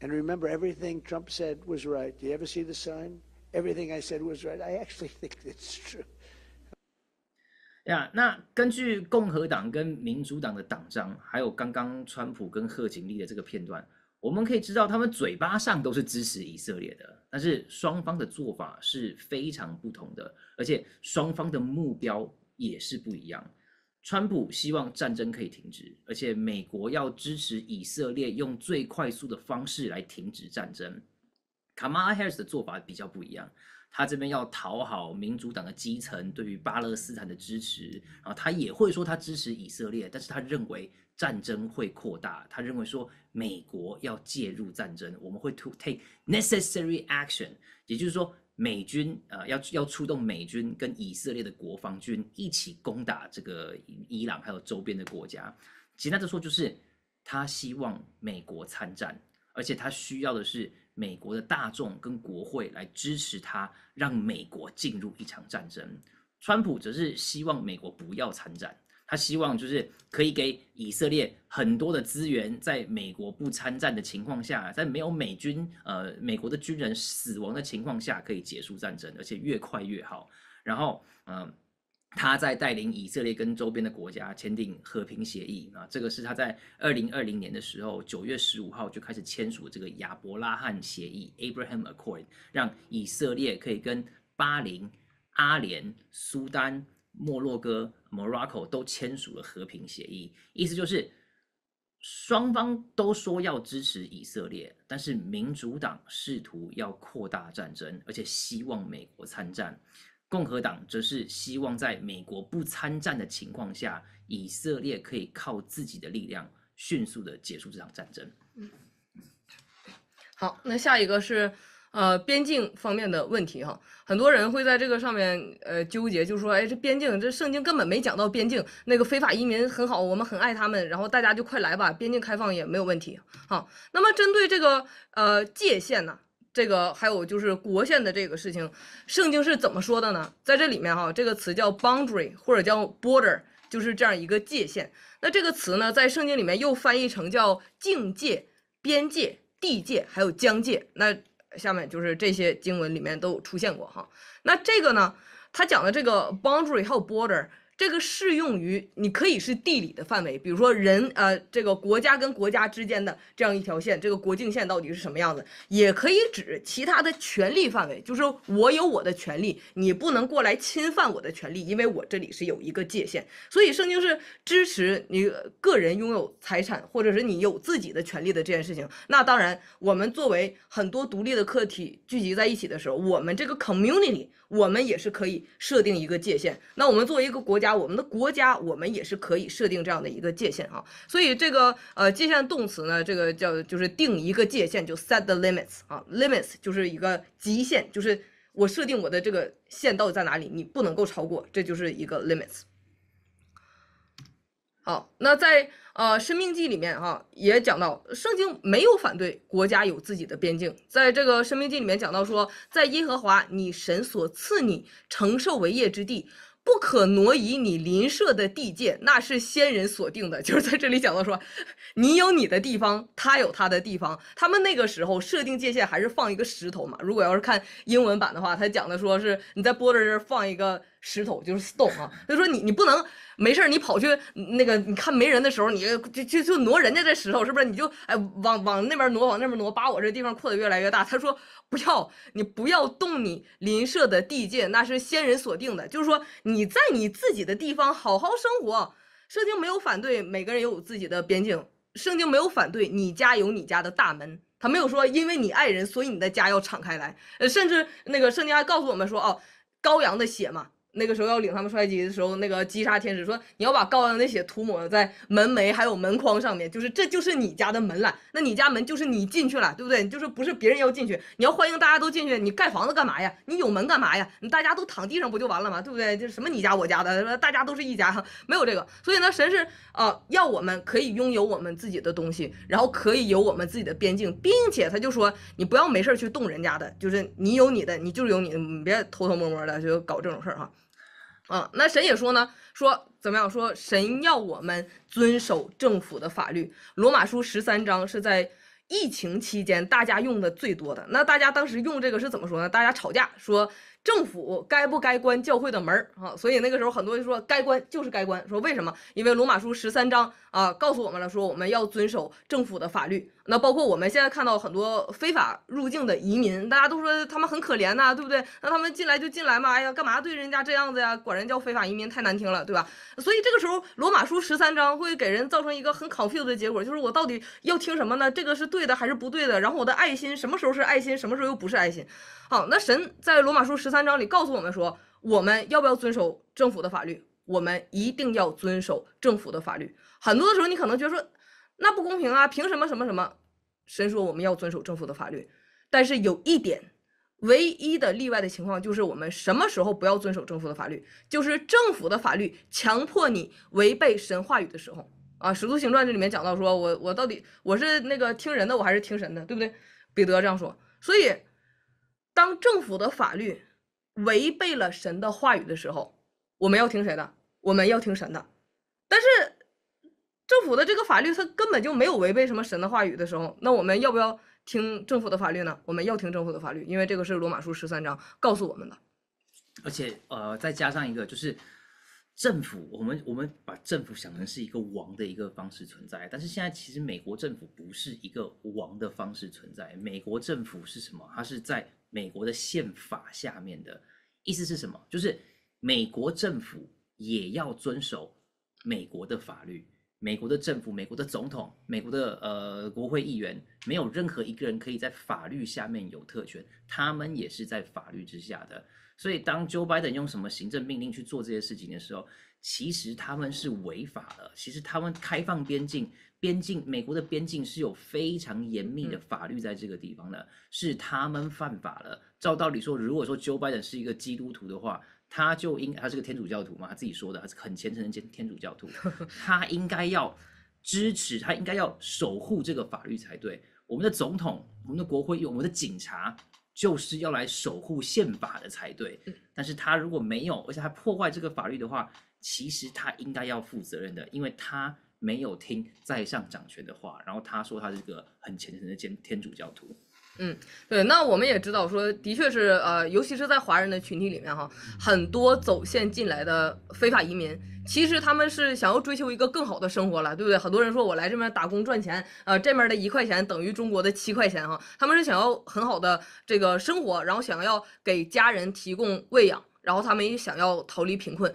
And remember, everything Trump said was right. Do you ever see the sign? Everything I said was right. I actually think it's true. 呀，那根据共和党跟民主党的党章，还有刚刚川普跟贺锦丽的这个片段，我们可以知道他们嘴巴上都是支持以色列的，但是双方的做法是非常不同的，而且双方的目标也是不一样。川普希望战争可以停止，而且美国要支持以色列用最快速的方式来停止战争。卡马拉·哈里斯的做法比较不一样。他这边要讨好民主党的基层对于巴勒斯坦的支持，然后他也会说他支持以色列，但是他认为战争会扩大，他认为说美国要介入战争，我们会 to take necessary action，也就是说美军呃要要出动美军跟以色列的国防军一起攻打这个伊朗还有周边的国家。简单的说就是他希望美国参战，而且他需要的是。美国的大众跟国会来支持他，让美国进入一场战争。川普则是希望美国不要参战，他希望就是可以给以色列很多的资源，在美国不参战的情况下，在没有美军呃美国的军人死亡的情况下，可以结束战争，而且越快越好。然后嗯。他在带领以色列跟周边的国家签订和平协议啊，这个是他在二零二零年的时候九月十五号就开始签署这个亚伯拉罕协议 （Abraham Accord），让以色列可以跟巴林、阿联、苏丹、摩洛哥 （Morocco） 都签署了和平协议。意思就是双方都说要支持以色列，但是民主党试图要扩大战争，而且希望美国参战。共和党则是希望在美国不参战的情况下，以色列可以靠自己的力量迅速的结束这场战争。好，那下一个是呃边境方面的问题哈，很多人会在这个上面呃纠结，就说哎这边境这圣经根本没讲到边境，那个非法移民很好，我们很爱他们，然后大家就快来吧，边境开放也没有问题。好，那么针对这个呃界限呢？这个还有就是国线的这个事情，圣经是怎么说的呢？在这里面哈，这个词叫 boundary 或者叫 border，就是这样一个界限。那这个词呢，在圣经里面又翻译成叫境界、边界、地界，还有疆界。那下面就是这些经文里面都出现过哈。那这个呢，他讲的这个 boundary 还有 border。这个适用于你可以是地理的范围，比如说人呃，这个国家跟国家之间的这样一条线，这个国境线到底是什么样子？也可以指其他的权利范围，就是我有我的权利，你不能过来侵犯我的权利，因为我这里是有一个界限。所以圣经是支持你个人拥有财产，或者是你有自己的权利的这件事情。那当然，我们作为很多独立的客体聚集在一起的时候，我们这个 community，我们也是可以设定一个界限。那我们作为一个国家。我们的国家，我们也是可以设定这样的一个界限啊。所以这个呃界限动词呢，这个叫就是定一个界限，就 set the limits 啊，limits 就是一个极限，就是我设定我的这个线到底在哪里，你不能够超过，这就是一个 limits。好，那在呃《生命记》里面哈也讲到，圣经没有反对国家有自己的边境。在这个《生命记》里面讲到说，在耶和华你神所赐你承受为业之地，不可挪移你邻舍的地界，那是先人所定的。就是在这里讲到说，你有你的地方，他有他的地方。他们那个时候设定界限还是放一个石头嘛？如果要是看英文版的话，他讲的说是你在玻璃这儿放一个石头，就是 stone 啊。他说你你不能。没事儿，你跑去那个，你看没人的时候，你就就就挪人家这石头，是不是？你就哎往往那边挪，往那边挪，把我这地方扩得越来越大。他说不要，你不要动你邻舍的地界，那是先人所定的。就是说你在你自己的地方好好生活。圣经没有反对每个人有自己的边境，圣经没有反对你家有你家的大门，他没有说因为你爱人，所以你的家要敞开来。呃，甚至那个圣经还告诉我们说，哦，羔羊的血嘛。那个时候要领他们出埃及的时候，那个击杀天使说：“你要把羔羊的血涂抹在门楣还有门框上面，就是这就是你家的门了。那你家门就是你进去了，对不对？就是不是别人要进去，你要欢迎大家都进去。你盖房子干嘛呀？你有门干嘛呀？你大家都躺地上不就完了吗？对不对？就是什么你家我家的，大家都是一家，没有这个。所以呢，神是啊，要我们可以拥有我们自己的东西，然后可以有我们自己的边境，并且他就说你不要没事去动人家的，就是你有你的，你就是有你的，你别偷偷摸摸的就搞这种事儿哈。”啊，那神也说呢，说怎么样？说神要我们遵守政府的法律。罗马书十三章是在疫情期间大家用的最多的。那大家当时用这个是怎么说呢？大家吵架说。政府该不该关教会的门儿啊？所以那个时候很多人说该关就是该关。说为什么？因为罗马书十三章啊告诉我们了，说我们要遵守政府的法律。那包括我们现在看到很多非法入境的移民，大家都说他们很可怜呐，对不对？那他们进来就进来嘛，哎呀，干嘛对人家这样子呀？管人叫非法移民太难听了，对吧？所以这个时候罗马书十三章会给人造成一个很 confused 的结果，就是我到底要听什么呢？这个是对的还是不对的？然后我的爱心什么时候是爱心，什么时候又不是爱心？好，那神在罗马书十三章里告诉我们说，我们要不要遵守政府的法律？我们一定要遵守政府的法律。很多的时候，你可能觉得说，那不公平啊，凭什么什么什么？神说我们要遵守政府的法律，但是有一点，唯一的例外的情况就是我们什么时候不要遵守政府的法律？就是政府的法律强迫你违背神话语的时候啊。使徒行传这里面讲到说，我我到底我是那个听人的，我还是听神的，对不对？彼得这样说，所以。当政府的法律违背了神的话语的时候，我们要听谁的？我们要听神的。但是政府的这个法律它根本就没有违背什么神的话语的时候，那我们要不要听政府的法律呢？我们要听政府的法律，因为这个是罗马书十三章告诉我们的。而且呃，再加上一个就是。政府，我们我们把政府想成是一个王的一个方式存在，但是现在其实美国政府不是一个王的方式存在。美国政府是什么？它是在美国的宪法下面的。意思是什么？就是美国政府也要遵守美国的法律。美国的政府、美国的总统、美国的呃国会议员，没有任何一个人可以在法律下面有特权，他们也是在法律之下的。所以，当 Joe Biden 用什么行政命令去做这些事情的时候，其实他们是违法的。其实他们开放边境，边境美国的边境是有非常严密的法律在这个地方的，是他们犯法了。照道理说，如果说 Joe Biden 是一个基督徒的话，他就应他是个天主教徒嘛，他自己说的，他是很虔诚的天天主教徒，他应该要支持，他应该要守护这个法律才对。我们的总统，我们的国会，我们的警察。就是要来守护宪法的才对，但是他如果没有，而且他破坏这个法律的话，其实他应该要负责任的，因为他没有听在上掌权的话，然后他说他是个很虔诚的天天主教徒。嗯，对，那我们也知道说，的确是，呃，尤其是在华人的群体里面哈，很多走线进来的非法移民，其实他们是想要追求一个更好的生活了，对不对？很多人说我来这边打工赚钱，呃，这边的一块钱等于中国的七块钱哈，他们是想要很好的这个生活，然后想要给家人提供喂养，然后他们也想要逃离贫困，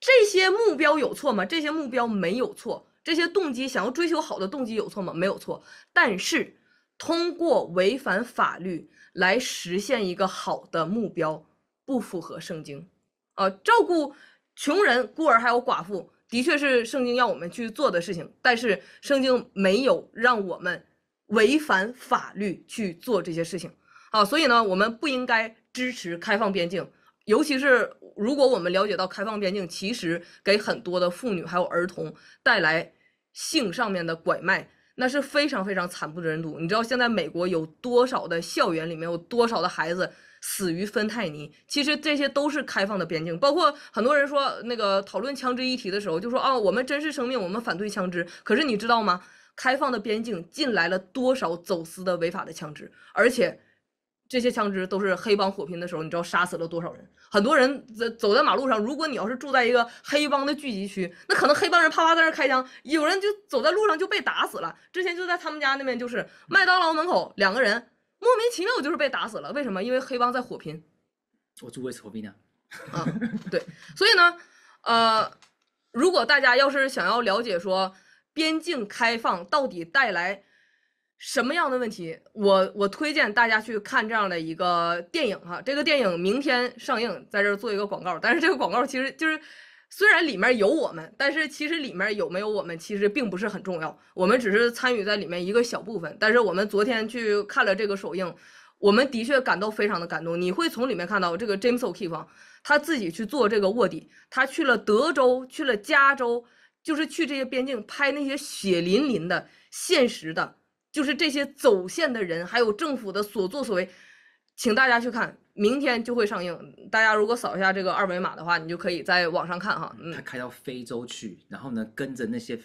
这些目标有错吗？这些目标没有错，这些动机想要追求好的动机有错吗？没有错，但是。通过违反法律来实现一个好的目标，不符合圣经。啊，照顾穷人、孤儿还有寡妇，的确是圣经要我们去做的事情，但是圣经没有让我们违反法律去做这些事情啊，所以呢，我们不应该支持开放边境，尤其是如果我们了解到开放边境其实给很多的妇女还有儿童带来性上面的拐卖。那是非常非常惨不忍睹。你知道现在美国有多少的校园里面有多少的孩子死于芬太尼？其实这些都是开放的边境。包括很多人说那个讨论枪支议题的时候，就说啊，我们珍视生命，我们反对枪支。可是你知道吗？开放的边境进来了多少走私的违法的枪支？而且。这些枪支都是黑帮火拼的时候，你知道杀死了多少人？很多人在走在马路上，如果你要是住在一个黑帮的聚集区，那可能黑帮人啪啪在那开枪，有人就走在路上就被打死了。之前就在他们家那边，就是麦当劳门口，两个人莫名其妙就是被打死了。为什么？因为黑帮在火拼。我住位是火拼的。啊，对，所以呢，呃，如果大家要是想要了解说边境开放到底带来。什么样的问题？我我推荐大家去看这样的一个电影哈，这个电影明天上映，在这儿做一个广告。但是这个广告其实就是，虽然里面有我们，但是其实里面有没有我们其实并不是很重要，我们只是参与在里面一个小部分。但是我们昨天去看了这个首映，我们的确感到非常的感动。你会从里面看到这个 James O'Keefe 他自己去做这个卧底，他去了德州，去了加州，就是去这些边境拍那些血淋淋的现实的。就是这些走线的人，还有政府的所作所为，请大家去看，明天就会上映。大家如果扫一下这个二维码的话，你就可以在网上看哈。他开到非洲去，然后呢，跟着那些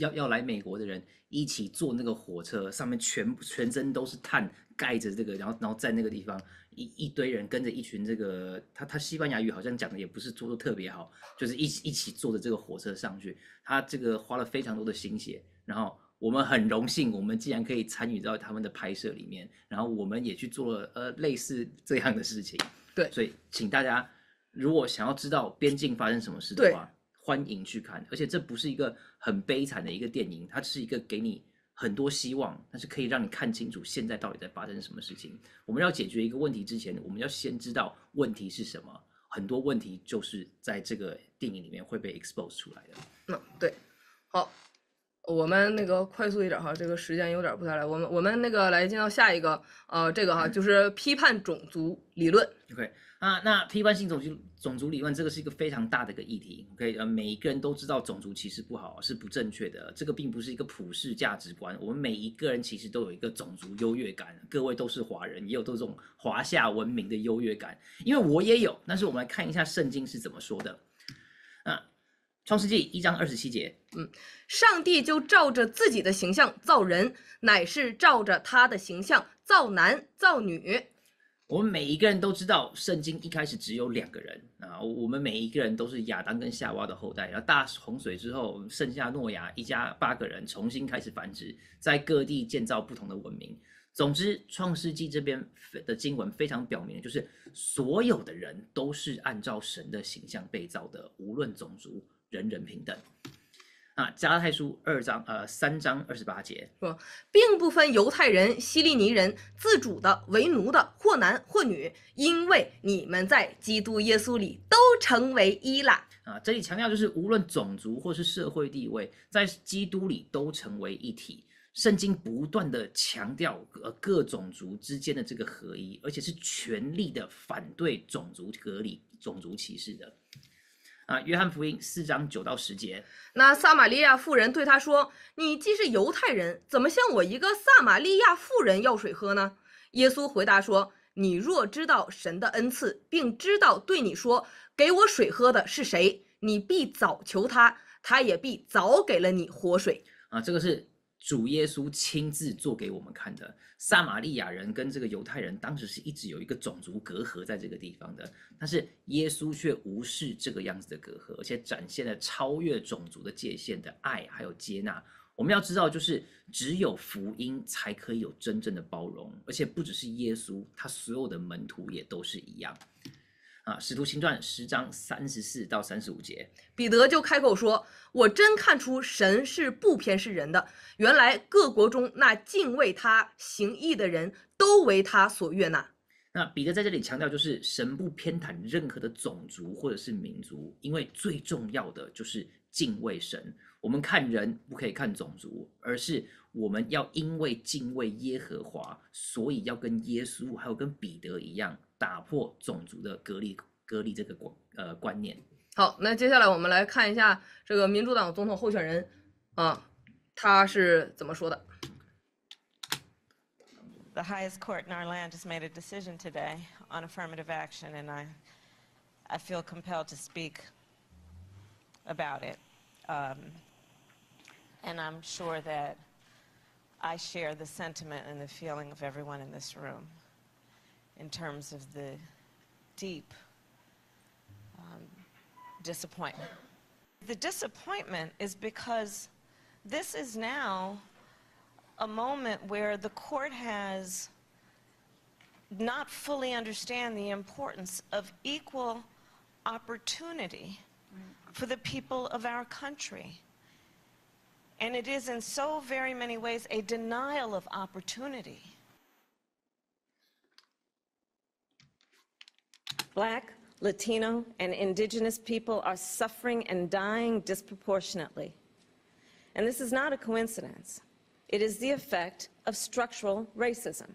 要要来美国的人一起坐那个火车，上面全全身都是碳盖着这个，然后然后在那个地方一一堆人跟着一群这个他他西班牙语好像讲的也不是做的特别好，就是一起一起坐着这个火车上去，他这个花了非常多的心血，然后。我们很荣幸，我们既然可以参与到他们的拍摄里面，然后我们也去做了呃类似这样的事情。对，所以请大家如果想要知道边境发生什么事的话，欢迎去看。而且这不是一个很悲惨的一个电影，它是一个给你很多希望，但是可以让你看清楚现在到底在发生什么事情。我们要解决一个问题之前，我们要先知道问题是什么。很多问题就是在这个电影里面会被 expose 出来的。嗯，对，好。我们那个快速一点哈，这个时间有点不太来。我们我们那个来进到下一个，呃，这个哈就是批判种族理论。OK 啊，那批判性种族种族理论这个是一个非常大的一个议题。OK，呃，每一个人都知道种族歧视不好，是不正确的。这个并不是一个普世价值观。我们每一个人其实都有一个种族优越感。各位都是华人，也有这种华夏文明的优越感。因为我也有。但是我们来看一下圣经是怎么说的。啊。创世纪一章二十七节，嗯，上帝就照着自己的形象造人，乃是照着他的形象造男造女。我们每一个人都知道，圣经一开始只有两个人啊，我们每一个人都是亚当跟夏娃的后代。然后大洪水之后，剩下诺亚一家八个人，重新开始繁殖，在各地建造不同的文明。总之，创世纪这边的经文非常表明，就是所有的人都是按照神的形象被造的，无论种族。人人平等啊！加拉太书二章呃三章二十八节说，并不分犹太人、希利尼人、自主的、为奴的，或男或女，因为你们在基督耶稣里都成为一了啊！这里强调就是无论种族或是社会地位，在基督里都成为一体。圣经不断的强调呃各种族之间的这个合一，而且是全力的反对种族隔离、种族歧视的。啊，约翰福音四章九到十节，那撒玛利亚妇人对他说：“你既是犹太人，怎么向我一个撒玛利亚妇人要水喝呢？”耶稣回答说：“你若知道神的恩赐，并知道对你说给我水喝的是谁，你必早求他，他也必早给了你活水。”啊，这个是。主耶稣亲自做给我们看的，撒玛利亚人跟这个犹太人当时是一直有一个种族隔阂在这个地方的，但是耶稣却无视这个样子的隔阂，而且展现了超越种族的界限的爱还有接纳。我们要知道，就是只有福音才可以有真正的包容，而且不只是耶稣，他所有的门徒也都是一样。啊，《使徒行传》十章三十四到三十五节，彼得就开口说：“我真看出神是不偏视人的。原来各国中那敬畏他行义的人都为他所悦纳。”那彼得在这里强调，就是神不偏袒任何的种族或者是民族，因为最重要的就是敬畏神。我们看人不可以看种族，而是我们要因为敬畏耶和华，所以要跟耶稣还有跟彼得一样，打破种族的隔离隔离这个观呃观念。好，那接下来我们来看一下这个民主党总统候选人啊，他是怎么说的。The highest court in our land has made a decision today on affirmative action, and I, I feel compelled to speak about it. Um, and I'm sure that I share the sentiment and the feeling of everyone in this room in terms of the deep um, disappointment. The disappointment is because this is now a moment where the court has not fully understand the importance of equal opportunity for the people of our country. And it is in so very many ways a denial of opportunity. Black, Latino, and indigenous people are suffering and dying disproportionately. And this is not a coincidence. It is the effect of structural racism,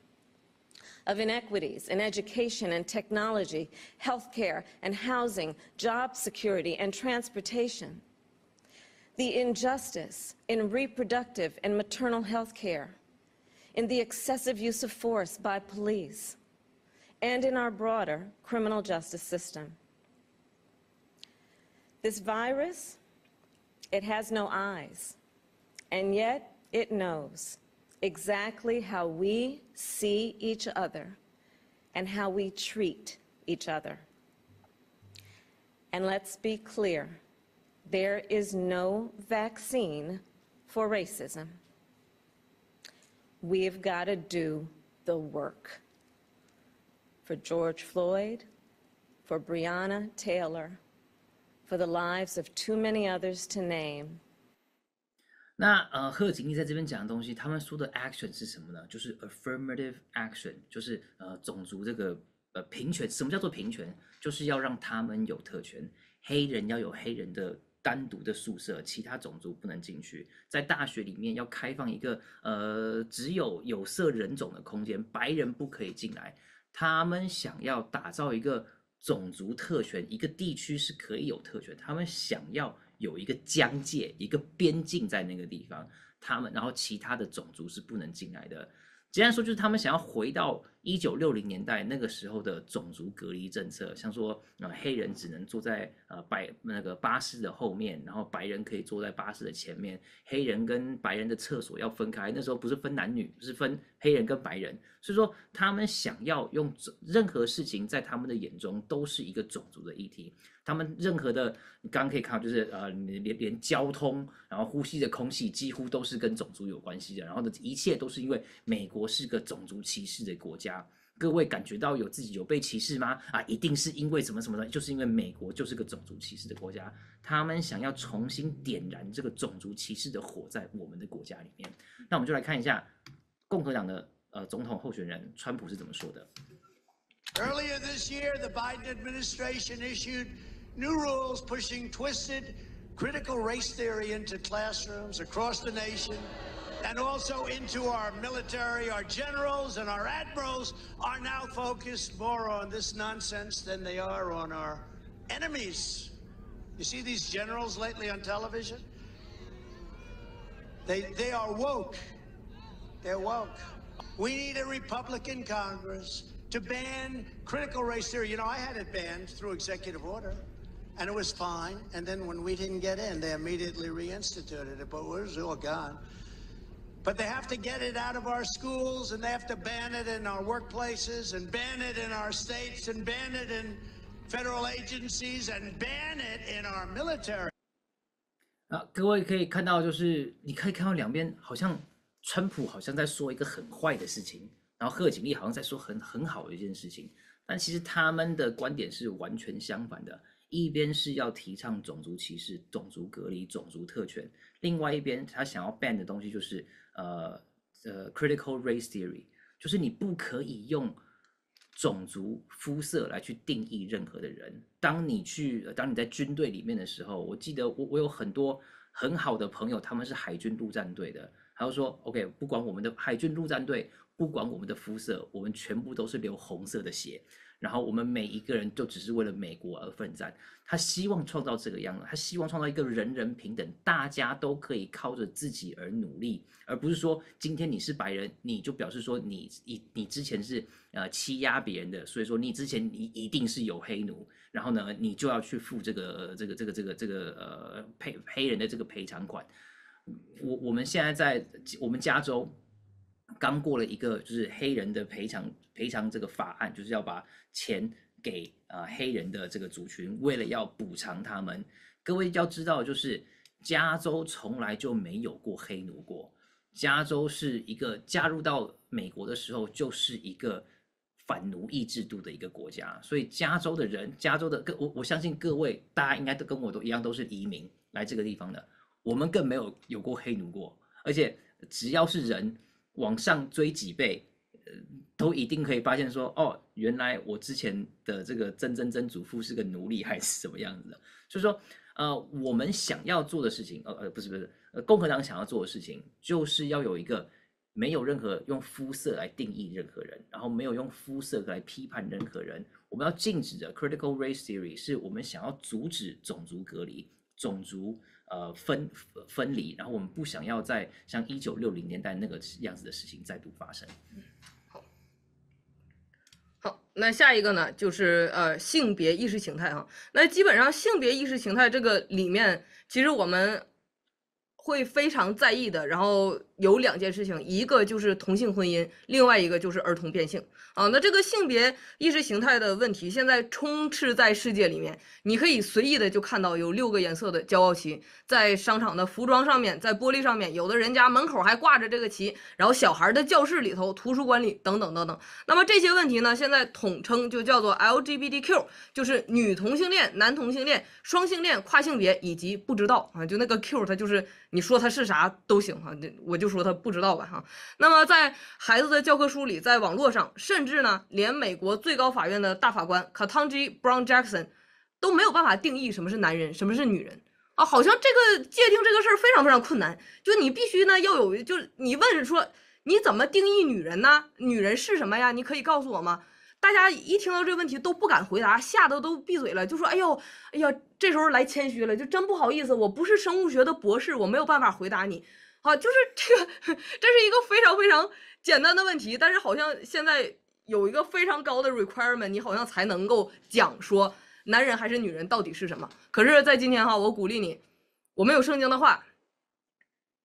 of inequities in education and technology, healthcare and housing, job security and transportation, the injustice in reproductive and maternal health care, in the excessive use of force by police, and in our broader criminal justice system. This virus, it has no eyes, and yet it knows exactly how we see each other and how we treat each other. And let's be clear there is no vaccine for racism. We've got to do the work. For George Floyd, for Breonna Taylor, for the lives of too many others to name. 那呃，贺锦丽在这边讲的东西，他们说的 action 是什么呢？就是 affirmative action，就是呃种族这个呃平权。什么叫做平权？就是要让他们有特权，黑人要有黑人的单独的宿舍，其他种族不能进去。在大学里面要开放一个呃只有有色人种的空间，白人不可以进来。他们想要打造一个种族特权，一个地区是可以有特权。他们想要。有一个疆界，一个边境在那个地方，他们然后其他的种族是不能进来的。简单说，就是他们想要回到一九六零年代那个时候的种族隔离政策，像说，呃，黑人只能坐在呃白那个巴士的后面，然后白人可以坐在巴士的前面，黑人跟白人的厕所要分开。那时候不是分男女，是分黑人跟白人。所以说，他们想要用任何事情在他们的眼中都是一个种族的议题。他们任何的，刚刚可以看到，就是呃，连连交通，然后呼吸的空气，几乎都是跟种族有关系的。然后的一切都是因为美国是个种族歧视的国家。各位感觉到有自己有被歧视吗？啊，一定是因为什么什么的，就是因为美国就是个种族歧视的国家。他们想要重新点燃这个种族歧视的火在我们的国家里面。那我们就来看一下共和党的呃总统候选人川普是怎么说的。Earlier this year, the Biden administration issued. new rules pushing twisted critical race theory into classrooms across the nation and also into our military. Our generals and our admirals are now focused more on this nonsense than they are on our enemies. You see these generals lately on television? They, they are woke. They're woke. We need a Republican Congress to ban critical race theory. You know, I had it banned through executive order and it was fine. And then when we didn't get in, they immediately reinstituted it, but it was all gone. But they have to get it out of our schools, and they have to ban it in our workplaces, and ban it in our states, and ban it in federal agencies, and ban it in our military. 啊，各位可以看到，就是你可以看到两边好像川普好像在说一个很坏的事情，然后贺锦丽好像在说很很好的一件事情，但其实他们的观点是完全相反的。一边是要提倡种族歧视、种族隔离、种族特权，另外一边他想要 ban 的东西就是呃呃 critical race theory，就是你不可以用种族肤色来去定义任何的人。当你去，当你在军队里面的时候，我记得我我有很多很好的朋友，他们是海军陆战队的，他就说，OK，不管我们的海军陆战队，不管我们的肤色，我们全部都是流红色的血。然后我们每一个人都只是为了美国而奋战。他希望创造这个样子，他希望创造一个人人平等，大家都可以靠着自己而努力，而不是说今天你是白人，你就表示说你你你之前是呃欺压别人的，所以说你之前你一定是有黑奴，然后呢你就要去付这个这个这个这个这个呃赔黑人的这个赔偿款。我我们现在在我们加州刚过了一个就是黑人的赔偿赔偿这个法案，就是要把钱。给啊黑人的这个族群，为了要补偿他们，各位要知道，就是加州从来就没有过黑奴过。加州是一个加入到美国的时候就是一个反奴役制度的一个国家，所以加州的人，加州的各我我相信各位大家应该都跟我都一样，都是移民来这个地方的。我们更没有有过黑奴过，而且只要是人往上追几倍。都一定可以发现说，哦，原来我之前的这个曾曾曾祖父是个奴隶还是什么样子的？所以说，呃，我们想要做的事情，呃呃，不是不是，呃，共和党想要做的事情，就是要有一个没有任何用肤色来定义任何人，然后没有用肤色来批判任何人。我们要禁止的 critical race theory 是我们想要阻止种族隔离、种族呃分分离，然后我们不想要在像一九六零年代那个样子的事情再度发生。好，那下一个呢，就是呃性别意识形态哈。那基本上性别意识形态这个里面，其实我们会非常在意的，然后。有两件事情，一个就是同性婚姻，另外一个就是儿童变性啊。那这个性别意识形态的问题，现在充斥在世界里面。你可以随意的就看到有六个颜色的骄傲旗，在商场的服装上面，在玻璃上面，有的人家门口还挂着这个旗，然后小孩的教室里头、图书馆里等等等等。那么这些问题呢，现在统称就叫做 LGBTQ，就是女同性恋、男同性恋、双性恋、跨性别以及不知道啊，就那个 Q，它就是你你说他是啥都行哈，我就。说他不知道吧哈，那么在孩子的教科书里，在网络上，甚至呢，连美国最高法院的大法官 Katanji Brown Jackson 都没有办法定义什么是男人，什么是女人啊，好像这个界定这个事儿非常非常困难，就你必须呢要有，就是你问说你怎么定义女人呢？女人是什么呀？你可以告诉我吗？大家一听到这个问题都不敢回答，吓得都闭嘴了，就说：“哎呦，哎呀，这时候来谦虚了，就真不好意思，我不是生物学的博士，我没有办法回答你。”好，就是这个，这是一个非常非常简单的问题，但是好像现在有一个非常高的 requirement，你好像才能够讲说男人还是女人到底是什么。可是，在今天哈，我鼓励你，我们有圣经的话，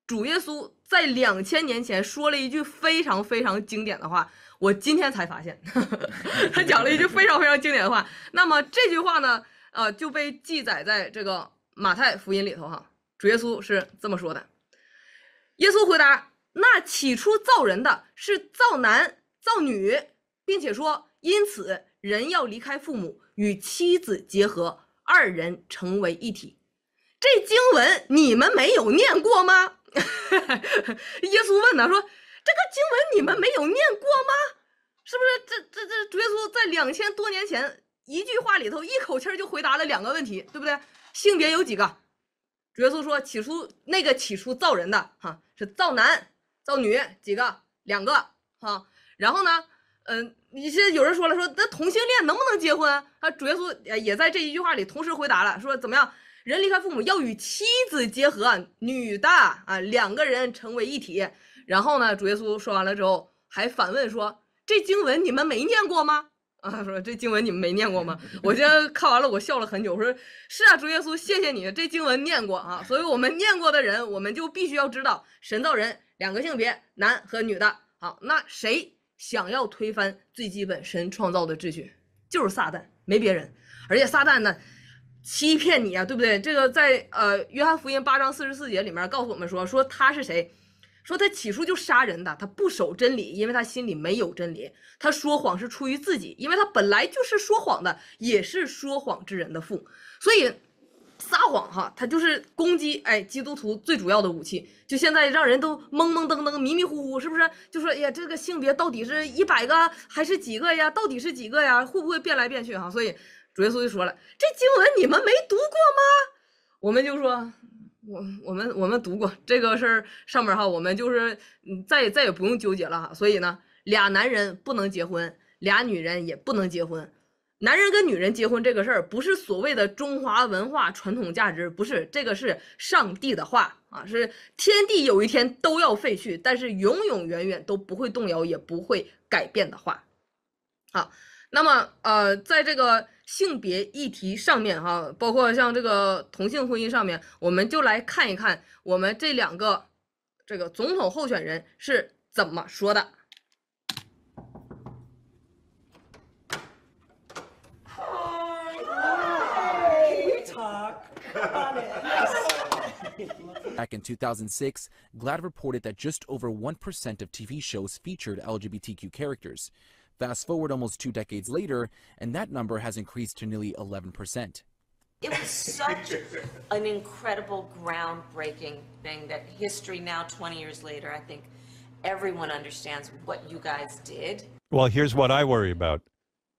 主耶稣在两千年前说了一句非常非常经典的话，我今天才发现，他讲了一句非常非常经典的话。那么这句话呢，呃，就被记载在这个马太福音里头哈，主耶稣是这么说的。耶稣回答：“那起初造人的是造男造女，并且说，因此人要离开父母，与妻子结合，二人成为一体。这经文你们没有念过吗？” 耶稣问他说：“这个经文你们没有念过吗？是不是？这这这主耶稣在两千多年前一句话里头，一口气就回答了两个问题，对不对？性别有几个？”主耶稣说：“起初那个起初造人的哈是造男造女几个两个哈，然后呢，嗯，你现在有人说了说那同性恋能不能结婚啊？主耶稣也在这一句话里同时回答了，说怎么样，人离开父母要与妻子结合，女的啊两个人成为一体。然后呢，主耶稣说完了之后还反问说：这经文你们没念过吗？”啊，说这经文你们没念过吗？我今天 看完了，我笑了很久。我说是啊，主耶稣，谢谢你，这经文念过啊。所以我们念过的人，我们就必须要知道，神造人两个性别，男和女的。好，那谁想要推翻最基本神创造的秩序，就是撒旦，没别人。而且撒旦呢，欺骗你啊，对不对？这个在呃约翰福音八章四十四节里面告诉我们说，说他是谁？说他起初就杀人的，他不守真理，因为他心里没有真理。他说谎是出于自己，因为他本来就是说谎的，也是说谎之人的父。所以，撒谎哈，他就是攻击哎基督徒最主要的武器。就现在让人都懵懵登登、迷迷糊糊，是不是？就说哎呀，这个性别到底是一百个还是几个呀？到底是几个呀？会不会变来变去哈？所以主耶稣就说了，这经文你们没读过吗？我们就说，我我们我们读过这个事儿上面哈，我们就是嗯再再也不用纠结了哈。所以呢，俩男人不能结婚，俩女人也不能结婚。男人跟女人结婚这个事儿，不是所谓的中华文化传统价值，不是这个是上帝的话啊，是天地有一天都要废去，但是永永远远都不会动摇，也不会改变的话。好，那么呃，在这个性别议题上面哈，包括像这个同性婚姻上面，我们就来看一看我们这两个这个总统候选人是怎么说的。Back in 2006, GLAD reported that just over 1% of TV shows featured LGBTQ characters. Fast forward almost two decades later, and that number has increased to nearly 11%. It was such an incredible, groundbreaking thing that history now, 20 years later, I think everyone understands what you guys did. Well, here's what I worry about.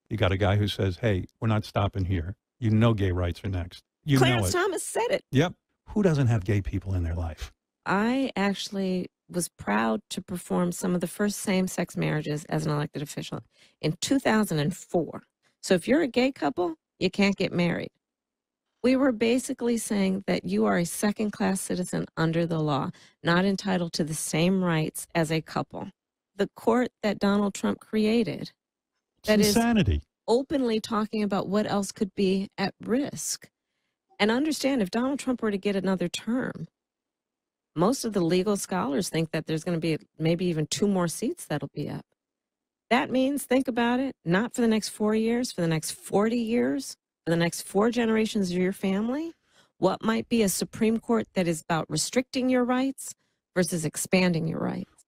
You got a guy who says, hey, we're not stopping here. You know gay rights are next. You Clarence know it. Thomas said it. Yep. Who doesn't have gay people in their life? I actually was proud to perform some of the first same sex marriages as an elected official in 2004. So if you're a gay couple, you can't get married. We were basically saying that you are a second class citizen under the law, not entitled to the same rights as a couple. The court that Donald Trump created that it's is insanity. openly talking about what else could be at risk. And understand if Donald Trump were to get another term, most of the legal scholars think that there's going to be maybe even two more seats that'll be up. That means, think about it, not for the next four years, for the next 40 years, for the next four generations of your family, what might be a Supreme Court that is about restricting your rights versus expanding your rights.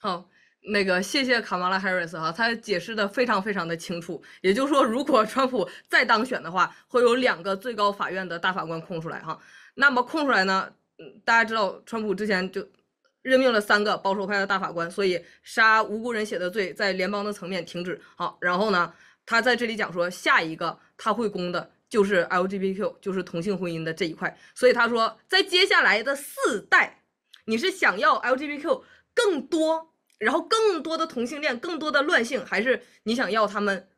好，那个谢谢卡马拉·海瑞斯哈，他解释的非常非常的清楚。也就是说，如果川普再当选的话，会有两个最高法院的大法官空出来哈。那么空出来呢， 嗯，大家知道川普之前就任命了三个保守派的大法官，所以杀无辜人血的罪在联邦的层面停止。好，然后呢，他在这里讲说，下一个他会攻的就是 LGBTQ，就是同性婚姻的这一块。所以他说，在接下来的四代，你是想要 LGBTQ 更多？然后更多的同性恋，更多的乱性，还是你想要他们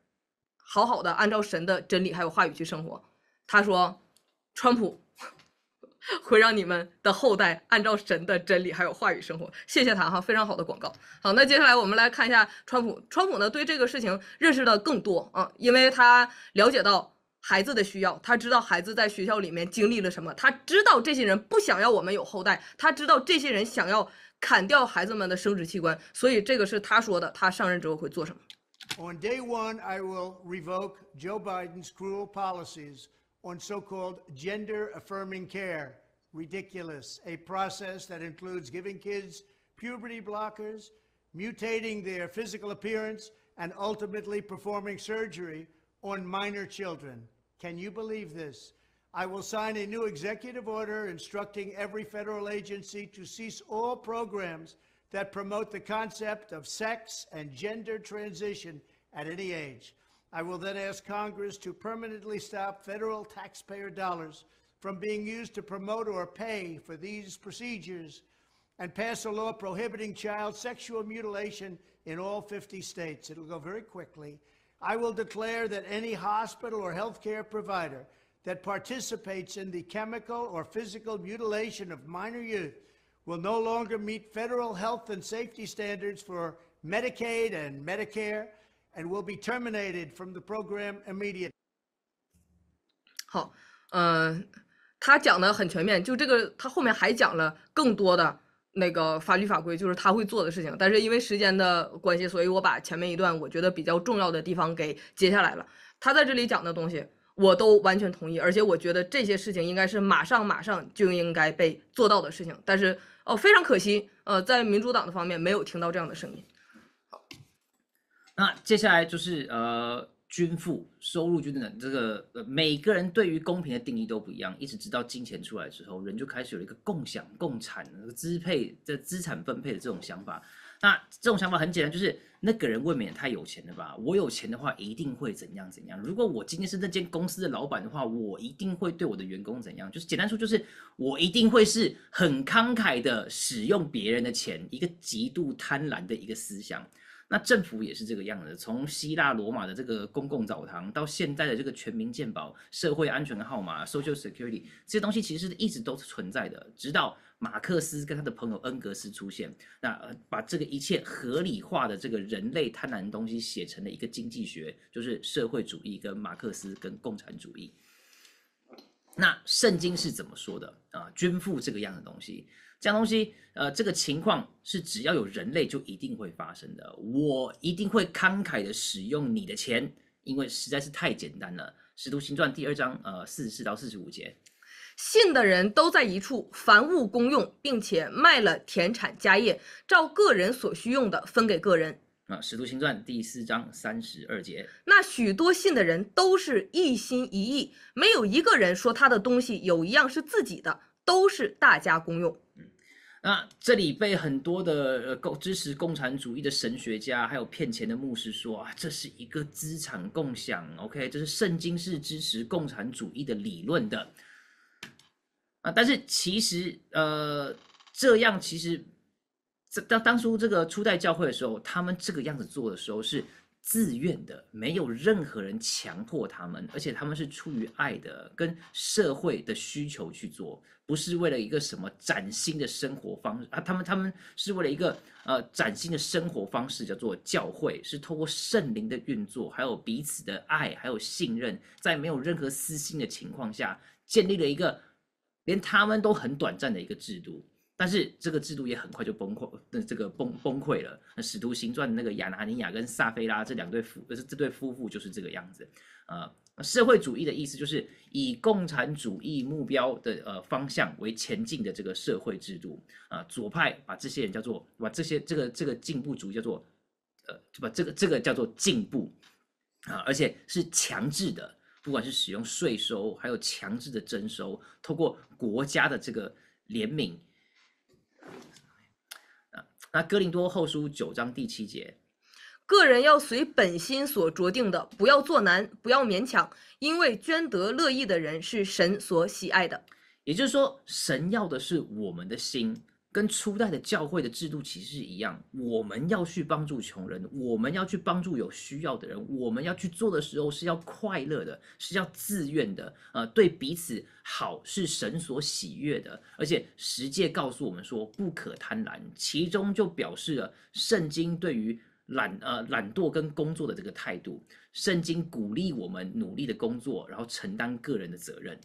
好好的按照神的真理还有话语去生活？他说，川普会让你们的后代按照神的真理还有话语生活。谢谢他哈，非常好的广告。好，那接下来我们来看一下川普。川普呢对这个事情认识的更多啊，因为他了解到孩子的需要，他知道孩子在学校里面经历了什么，他知道这些人不想要我们有后代，他知道这些人想要。砍掉孩子们的生殖器官，所以这个是他说的，他上任之后会做什么。On day one, I will revoke Joe Biden's cruel policies on so-called gender-affirming care. Ridiculous. A process that includes giving kids puberty blockers, mutating their physical appearance, and ultimately performing surgery on minor children. Can you believe this? I will sign a new executive order instructing every federal agency to cease all programs that promote the concept of sex and gender transition at any age. I will then ask Congress to permanently stop federal taxpayer dollars from being used to promote or pay for these procedures and pass a law prohibiting child sexual mutilation in all 50 states. It'll go very quickly. I will declare that any hospital or healthcare provider that participates in the chemical or physical mutilation of minor youth will no longer meet federal health and safety standards for Medicaid and Medicare and will be terminated from the program immediately. 好，呃，他讲的很全面，就这个他后面还讲了更多的那个法律法规，就是他会做的事情。但是因为时间的关系，所以我把前面一段我觉得比较重要的地方给接下来了。他在这里讲的东西。我都完全同意，而且我觉得这些事情应该是马上马上就应该被做到的事情。但是哦，非常可惜，呃，在民主党的方面没有听到这样的声音。那接下来就是呃，均富、收入均等，这个呃每个人对于公平的定义都不一样。一直直到金钱出来之后，人就开始有一个共享、共产、支配的资产分配的这种想法。那这种想法很简单，就是那个人未免太有钱了吧？我有钱的话，一定会怎样怎样。如果我今天是那间公司的老板的话，我一定会对我的员工怎样？就是简单说，就是我一定会是很慷慨的使用别人的钱，一个极度贪婪的一个思想。那政府也是这个样子，从希腊罗马的这个公共澡堂，到现在的这个全民健保、社会安全号码 （Social Security） 这些东西，其实是一直都是存在的，直到。马克思跟他的朋友恩格斯出现，那把这个一切合理化的这个人类贪婪的东西写成了一个经济学，就是社会主义跟马克思跟共产主义。那圣经是怎么说的啊？君父这个样的东西，这样东西，呃，这个情况是只要有人类就一定会发生的。我一定会慷慨的使用你的钱，因为实在是太简单了。使徒行传第二章，呃，四十四到四十五节。信的人都在一处，凡物公用，并且卖了田产家业，照个人所需用的分给个人。啊，《使徒行传》第四章三十二节。那许多信的人都是一心一意，没有一个人说他的东西有一样是自己的，都是大家公用。那这里被很多的呃共支持共产主义的神学家，还有骗钱的牧师说啊，这是一个资产共享。OK，这是圣经是支持共产主义的理论的。啊，但是其实，呃，这样其实，这当当初这个初代教会的时候，他们这个样子做的时候是自愿的，没有任何人强迫他们，而且他们是出于爱的，跟社会的需求去做，不是为了一个什么崭新的生活方式啊，他们他们是为了一个呃崭新的生活方式，叫做教会，是透过圣灵的运作，还有彼此的爱，还有信任，在没有任何私心的情况下，建立了一个。连他们都很短暂的一个制度，但是这个制度也很快就崩溃，那这个崩崩溃了。那使徒行传那个亚拿尼亚跟撒菲拉这两对夫，这这对夫妇就是这个样子。呃，社会主义的意思就是以共产主义目标的呃方向为前进的这个社会制度。啊，左派把这些人叫做把这些这个这个进步主义叫做呃，就把这个这个叫做进步啊，而且是强制的。不管是使用税收，还有强制的征收，透过国家的这个怜悯，那哥林多后书九章第七节，个人要随本心所酌定的，不要做难，不要勉强，因为捐得乐意的人是神所喜爱的。也就是说，神要的是我们的心。跟初代的教会的制度其实是一样，我们要去帮助穷人，我们要去帮助有需要的人，我们要去做的时候是要快乐的，是要自愿的，呃，对彼此好是神所喜悦的，而且十诫告诉我们说不可贪婪，其中就表示了圣经对于懒呃懒惰跟工作的这个态度，圣经鼓励我们努力的工作，然后承担个人的责任。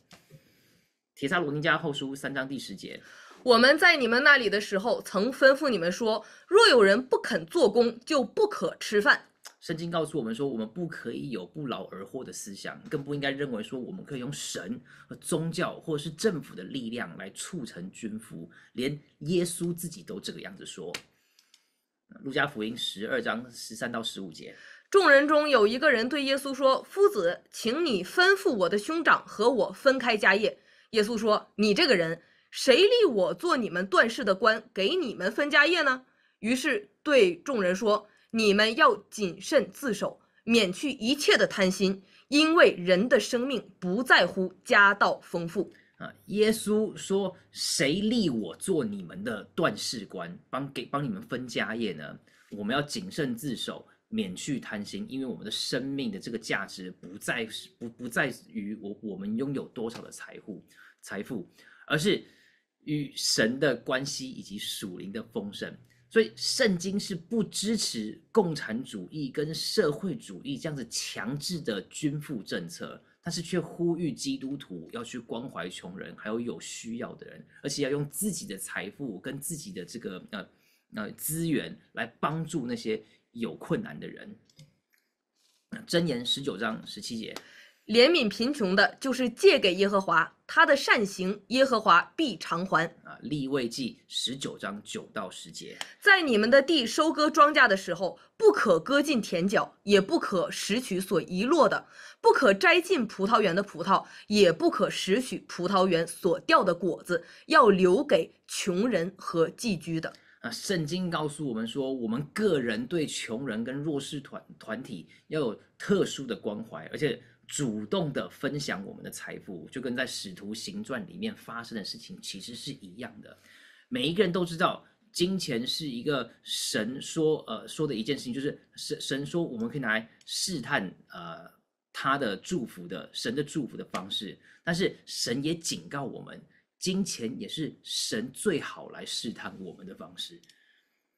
铁萨罗尼加后书三章第十节。我们在你们那里的时候，曾吩咐你们说：若有人不肯做工，就不可吃饭。圣经告诉我们说，我们不可以有不劳而获的思想，更不应该认为说我们可以用神和宗教或者是政府的力量来促成军服。连耶稣自己都这个样子说。路加福音十二章十三到十五节，众人中有一个人对耶稣说：“夫子，请你吩咐我的兄长和我分开家业。”耶稣说：“你这个人。”谁立我做你们段氏的官，给你们分家业呢？于是对众人说：“你们要谨慎自守，免去一切的贪心，因为人的生命不在乎家道丰富。”啊，耶稣说：“谁立我做你们的段氏官，帮给帮你们分家业呢？我们要谨慎自守，免去贪心，因为我们的生命的这个价值不在不不在于我我们拥有多少的财富财富，而是。”与神的关系以及属灵的丰盛，所以圣经是不支持共产主义跟社会主义这样子强制的均富政策，但是却呼吁基督徒要去关怀穷人，还有有需要的人，而且要用自己的财富跟自己的这个呃呃资源来帮助那些有困难的人。箴言十九章十七节。怜悯贫穷的，就是借给耶和华，他的善行，耶和华必偿还。啊，立位记十九章九到十节，在你们的地收割庄稼的时候，不可割尽田角，也不可拾取所遗落的；不可摘尽葡萄园的葡萄，也不可拾取葡萄园所掉的果子，要留给穷人和寄居的。啊，圣经告诉我们说，我们个人对穷人跟弱势团团体要有特殊的关怀，而且主动的分享我们的财富，就跟在使徒行传里面发生的事情其实是一样的。每一个人都知道，金钱是一个神说呃说的一件事情，就是神神说我们可以拿来试探呃他的祝福的神的祝福的方式，但是神也警告我们。金钱也是神最好来试探我们的方式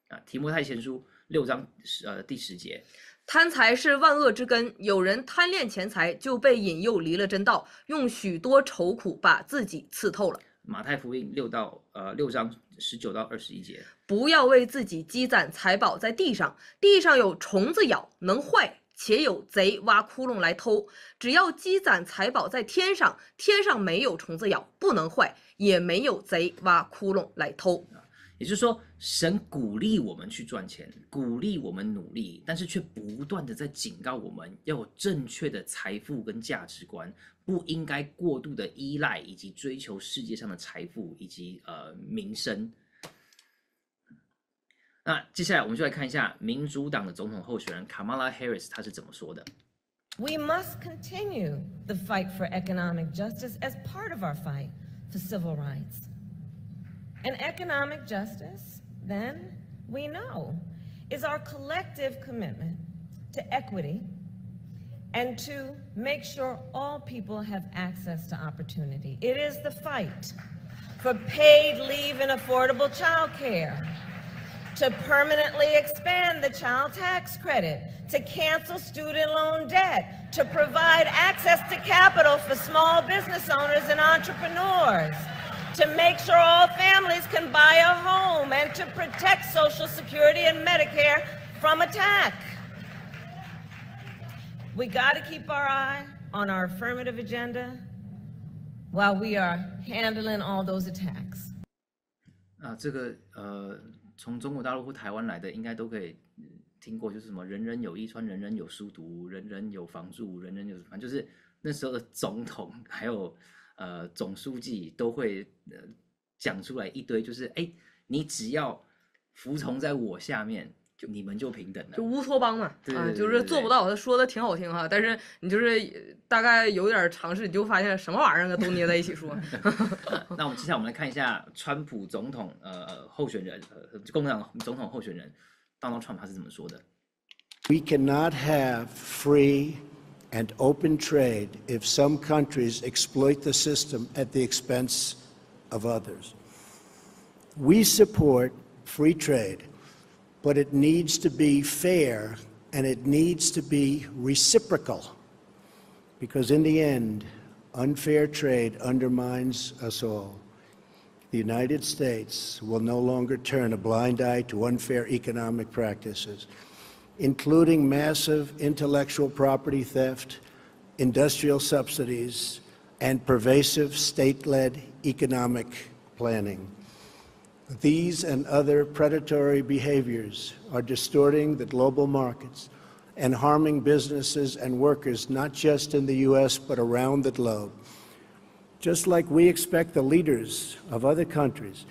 啊！提摩太前书六章呃第十节，贪财是万恶之根，有人贪恋钱财，就被引诱离了真道，用许多愁苦把自己刺透了。马太福音六到呃六章十九到二十一节，不要为自己积攒财宝在地上，地上有虫子咬，能坏。且有贼挖窟窿来偷，只要积攒财宝在天上，天上没有虫子咬，不能坏，也没有贼挖窟窿来偷。也就是说，神鼓励我们去赚钱，鼓励我们努力，但是却不断的在警告我们要有正确的财富跟价值观，不应该过度的依赖以及追求世界上的财富以及呃名声。那接下来我们就来看一下民主党的总统候选人 Kamala Harris 她是怎么说的。We must continue the fight for economic justice as part of our fight for civil rights. And economic justice, then, we know, is our collective commitment to equity and to make sure all people have access to opportunity. It is the fight for paid leave and affordable child care to permanently expand the child tax credit, to cancel student loan debt, to provide access to capital for small business owners and entrepreneurs, to make sure all families can buy a home, and to protect Social Security and Medicare from attack. We got to keep our eye on our affirmative agenda while we are handling all those attacks. 啊，这个呃，从中国大陆或台湾来的，应该都可以听过，就是什么“人人有衣穿，人人有书读，人人有房住，人人有……反正就是那时候的总统还有 呃总书记都会呃讲出来一堆，就是哎，你只要服从在我下面。就你们就平等了，就乌托邦嘛，啊，就是做不到。他说的挺好听哈，但是你就是大概有点尝试，你就发现什么玩意儿都捏在一起说。那我们接下来我们来看一下川普总统呃候选人，呃共和党总统候选人 Donald Trump 他是怎么说的？We cannot have free and open trade if some countries exploit the system at the expense of others. We support free trade. but it needs to be fair and it needs to be reciprocal. Because in the end, unfair trade undermines us all. The United States will no longer turn a blind eye to unfair economic practices, including massive intellectual property theft, industrial subsidies, and pervasive state led economic planning. These and other predatory behaviors are distorting the global markets and harming businesses and workers not just in the U.S. but around the globe. Just like we expect the leaders of other countries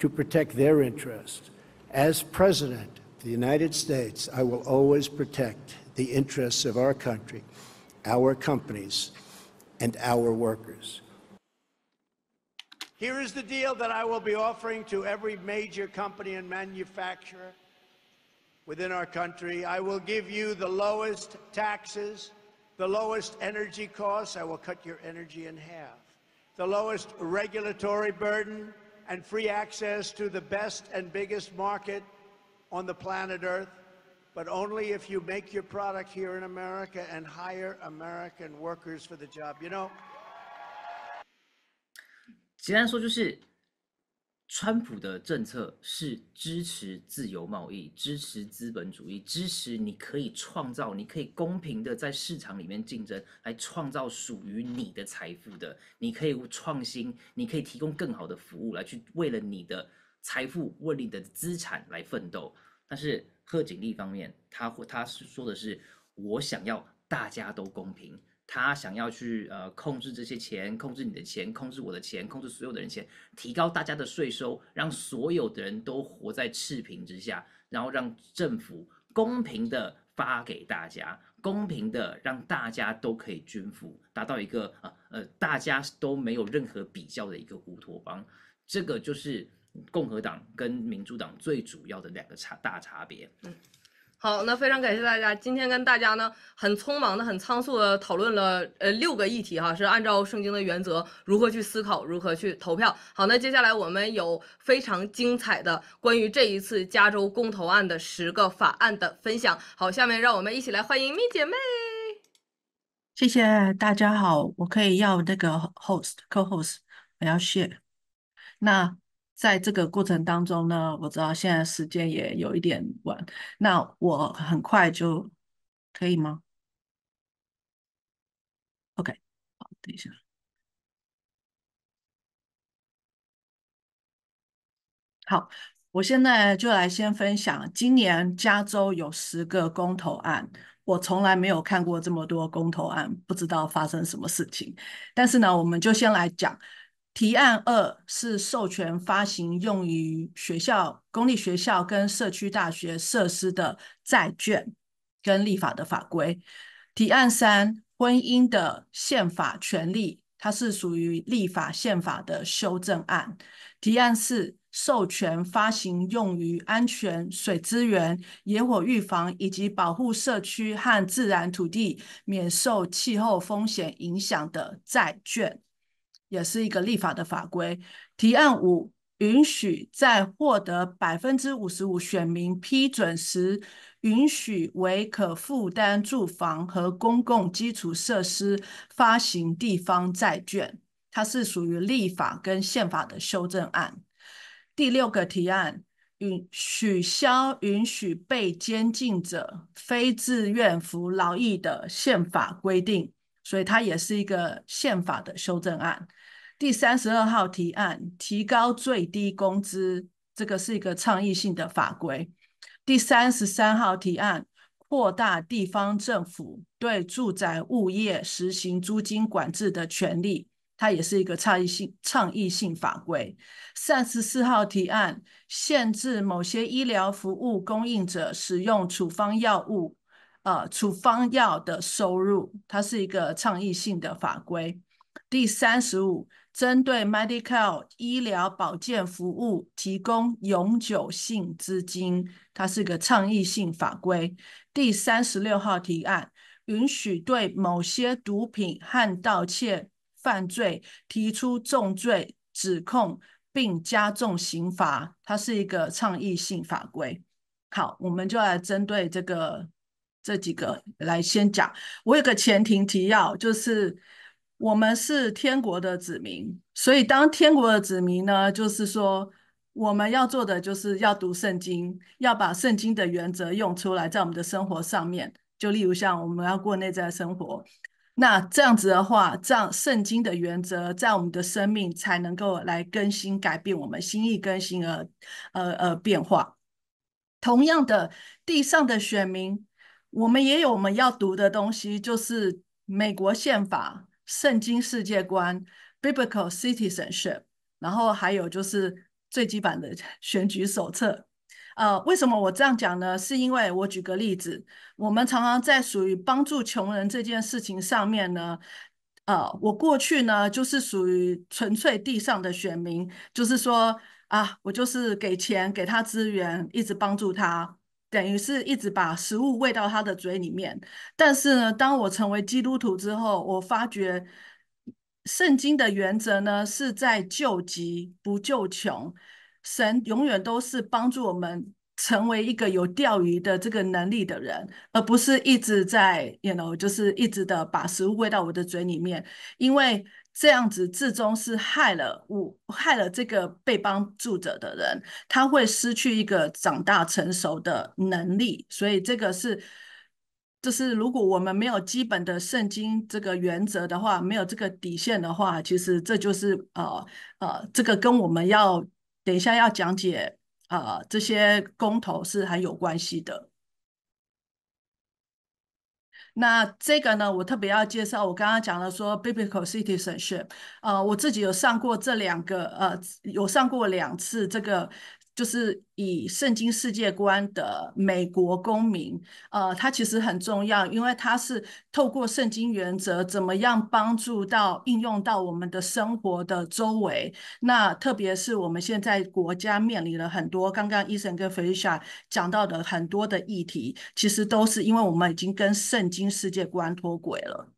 to protect their interests, as President the United States, I will always protect the interests of our country, our companies, and our workers. Here is the deal that I will be offering to every major company and manufacturer within our country. I will give you the lowest taxes, the lowest energy costs. I will cut your energy in half. The lowest regulatory burden and free access to the best and biggest market on the planet Earth, but only if you make your product here in America and hire American workers for the job. You know, 简单说就是，川普的政策是支持自由贸易，支持资本主义，支持你可以创造，你可以公平的在市场里面竞争，来创造属于你的财富的。你可以创新，你可以提供更好的服务，来去为了你的财富、为你的资产来奋斗。但是贺锦丽方面，他会他是说的是，我想要大家都公平。他想要去呃控制这些钱，控制你的钱，控制我的钱，控制所有的人钱，提高大家的税收，让所有的人都活在赤贫之下，然后让政府公平的发给大家，公平的让大家都可以均富，达到一个呃呃大家都没有任何比较的一个乌托邦。这个就是共和党跟民主党最主要的两个差大差别。嗯。好，那非常感谢大家。今天跟大家呢，很匆忙的、很仓促的讨论了呃六个议题哈，是按照圣经的原则如何去思考，如何去投票。好，那接下来我们有非常精彩的关于这一次加州公投案的十个法案的分享。好，下面让我们一起来欢迎蜜姐妹。谢谢大家好，我可以要那个 host co-host，我要 share。那。在这个过程当中呢，我知道现在时间也有一点晚，那我很快就可以吗？OK，好，等一下。好，我现在就来先分享，今年加州有十个公投案，我从来没有看过这么多公投案，不知道发生什么事情。但是呢，我们就先来讲。提案二是授权发行用于学校、公立学校跟社区大学设施的债券跟立法的法规。提案三，婚姻的宪法权利，它是属于立法宪法的修正案。提案四，授权发行用于安全、水资源、野火预防以及保护社区和自然土地免受气候风险影响的债券。也是一个立法的法规。提案五允许在获得百分之五十五选民批准时，允许为可负担住房和公共基础设施发行地方债券，它是属于立法跟宪法的修正案。第六个提案允取消允许被监禁者非自愿服劳役的宪法规定，所以它也是一个宪法的修正案。第三十二号提案提高最低工资，这个是一个倡议性的法规。第三十三号提案扩大地方政府对住宅物业实行租金管制的权利，它也是一个倡议性倡议性法规。三十四号提案限制某些医疗服务供应者使用处方药物，呃，处方药的收入，它是一个倡议性的法规。第三十五。针对 medical 医疗保健服务提供永久性资金，它是个倡议性法规。第三十六号提案允许对某些毒品和盗窃犯罪提出重罪指控，并加重刑罚，它是一个倡议性法规。好，我们就来针对这个这几个来先讲。我有个前庭提要，就是。我们是天国的子民，所以当天国的子民呢，就是说我们要做的就是要读圣经，要把圣经的原则用出来，在我们的生活上面。就例如像我们要过内在生活，那这样子的话，这样圣经的原则在我们的生命才能够来更新、改变我们心意更新而呃呃变化。同样的，地上的选民，我们也有我们要读的东西，就是美国宪法。圣经世界观 （Biblical Citizenship），然后还有就是最基本的 选举手册。呃，为什么我这样讲呢？是因为我举个例子，我们常常在属于帮助穷人这件事情上面呢，呃，我过去呢就是属于纯粹地上的选民，就是说啊，我就是给钱给他资源，一直帮助他。等于是一直把食物喂到他的嘴里面，但是呢，当我成为基督徒之后，我发觉圣经的原则呢是在救急不救穷，神永远都是帮助我们成为一个有钓鱼的这个能力的人，而不是一直在，you know，就是一直的把食物喂到我的嘴里面，因为这样子至终是害了我，害了这个被帮助者的人，他会失去一个长大成熟的能力。所以这个是，就是如果我们没有基本的圣经这个原则的话，没有这个底线的话，其实这就是呃呃，这个跟我们要等一下要讲解呃这些公投是很有关系的。那这个呢，我特别要介绍，我刚刚讲了说 biblical citizenship，呃，我自己有上过这两个，呃，有上过两次这个。就是以圣经世界观的美国公民，呃，它其实很重要，因为它是透过圣经原则，怎么样帮助到应用到我们的生活的周围。那特别是我们现在国家面临了很多，刚刚伊森跟菲利莎讲到的很多的议题，其实都是因为我们已经跟圣经世界观脱轨了。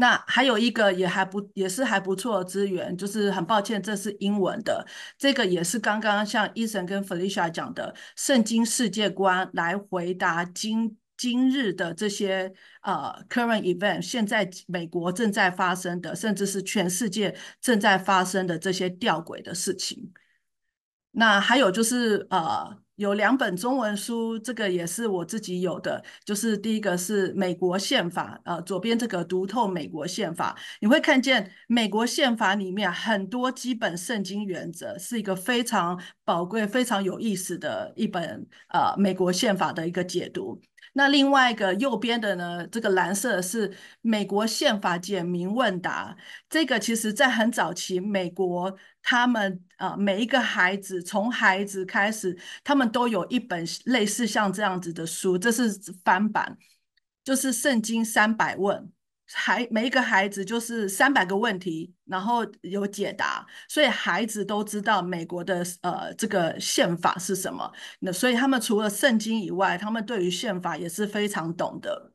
那还有一个也还不也是还不错的资源，就是很抱歉，这是英文的。这个也是刚刚像伊森跟 Felicia 讲的圣经世界观来回答今今日的这些呃 current event，现在美国正在发生的，甚至是全世界正在发生的这些吊诡的事情。那还有就是呃。有两本中文书，这个也是我自己有的。就是第一个是美国宪法，呃，左边这个读透美国宪法，你会看见美国宪法里面很多基本圣经原则，是一个非常宝贵、非常有意思的一本呃美国宪法的一个解读。那另外一个右边的呢，这个蓝色是美国宪法简明问答，这个其实在很早期美国。他们啊，每一个孩子从孩子开始，他们都有一本类似像这样子的书，这是翻版，就是《圣经三百问》，孩每一个孩子就是三百个问题，然后有解答，所以孩子都知道美国的呃这个宪法是什么。那所以他们除了圣经以外，他们对于宪法也是非常懂的。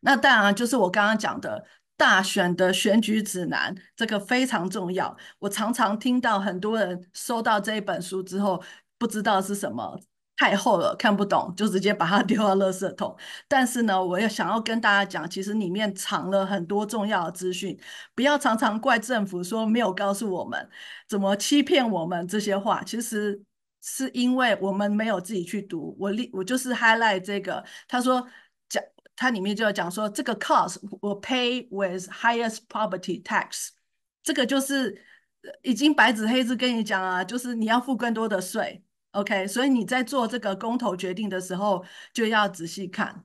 那当然就是我刚刚讲的。大选的选举指南，这个非常重要。我常常听到很多人收到这一本书之后，不知道是什么，太厚了看不懂，就直接把它 丢到垃圾桶。但是呢，我也想要跟大家讲，其实里面藏了很多重要的资讯。不要常常怪政府说没有告诉我们，怎么欺骗我们这些话，其实是因为我们没有自己去读。我立我就是 highlight 这个，他说。它里面就要讲说，这个 cost will pay with highest property tax，这个就是已经白纸黑字跟你讲啊，就是你要付更多的税。OK，所以你在做这个公投决定的时候就要仔细看。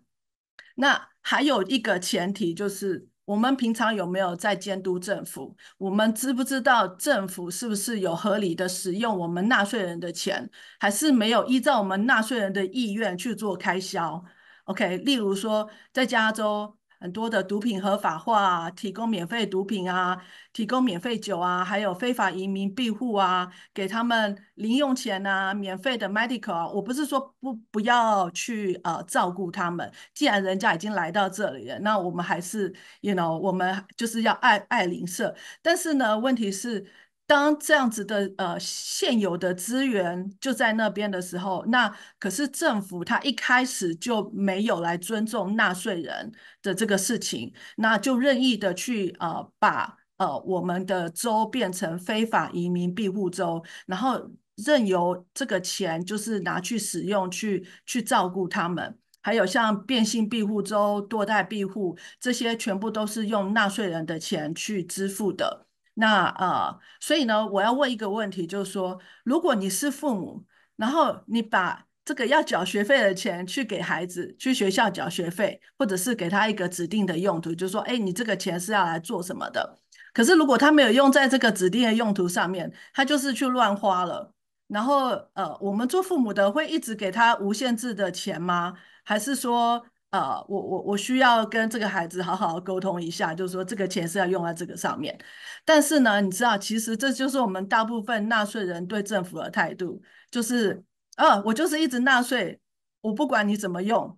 那还有一个前提就是，我们平常有没有在监督政府？我们知不知道政府是不是有合理的使用我们纳税人的钱，还是没有依照我们纳税人的意愿去做开销？OK，例如说，在加州很多的毒品合法化，啊提供免费毒品啊，提供免费酒啊，还有非法移民庇护啊，给他们零用钱啊，免费的 medical 啊。我不是说不不要去呃照顾他们，既然人家已经来到这里了，那我们还是，you know，我们就是要爱爱邻舍。但是呢，问题是。当这样子的呃现有的资源就在那边的时候，那可是政府他一开始就没有来尊重纳税人的这个事情，那就任意的去呃把呃我们的州变成非法移民庇护州，然后任由这个钱就是拿去使用去去照顾他们，还有像变性庇护州、堕胎庇护这些，全部都是用纳税人的钱去支付的。那呃，所以呢，我要问一个问题，就是说，如果你是父母，然后你把这个要缴学费的钱去给孩子去学校缴学费，或者是给他一个指定的用途，就是说，哎，你这个钱是要来做什么的？可是如果他没有用在这个指定的用途上面，他就是去乱花了。然后呃，我们做父母的会一直给他无限制的钱吗？还是说？呃，我我我需要跟这个孩子好好沟通一下，就是说这个钱是要用在这个上面。但是呢，你知道，其实这就是我们大部分纳税人对政府的态度，就是，呃，我就是一直纳税，我不管你怎么用，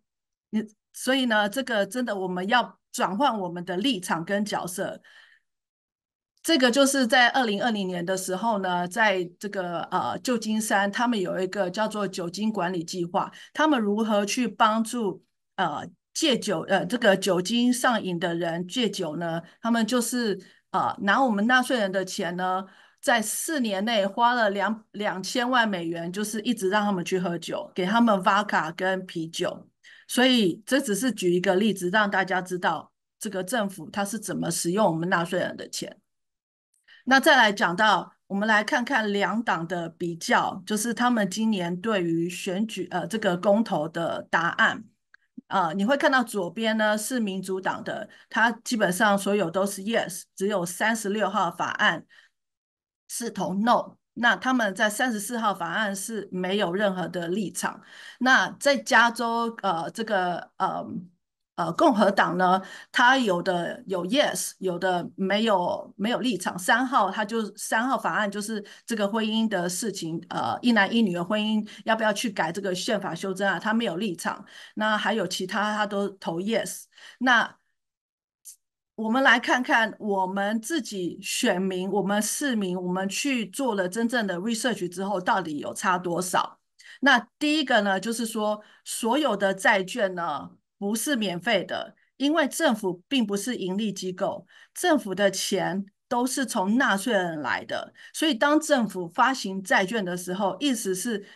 你，所以呢，这个真的我们要转换我们的立场跟角色。这个就是在二零二零年的时候呢，在这个呃旧金山，他们有一个叫做酒精管理计划，他们如何去帮助。呃，戒酒，呃，这个酒精上瘾的人戒酒呢，他们就是呃，拿我们纳税人的钱呢，在四年内花了两两千万美元，就是一直让他们去喝酒，给他们 vodka 跟啤酒。所以这只是举一个例子，让大家知道这个政府它是怎么使用我们纳税人的钱。那再来讲到，我们来看看两党的比较，就是他们今年对于选举呃这个公投的答案。啊，你会看到左边呢是民主党的，它基本上所有都是 yes，只有三十六号法案是投 no。那他们在三十四号法案是没有任何的立场。那在加州，呃，这个呃。呃，共和党呢，他有的有 yes，有的没有没有立场。三号他就三号法案就是这个婚姻的事情，呃，一男一女的婚姻要不要去改这个宪法修正啊？他没有立场。那还有其他他都投 yes。那我们来看看我们自己选民，我们市民，我们去做了真正的 research 之后，到底有差多少？那第一个呢，就是说所有的债券呢。不是免费的，因为政府并不是盈利机构，政府的钱都是从纳税人来的。所以，当政府发行债券的时候，意思是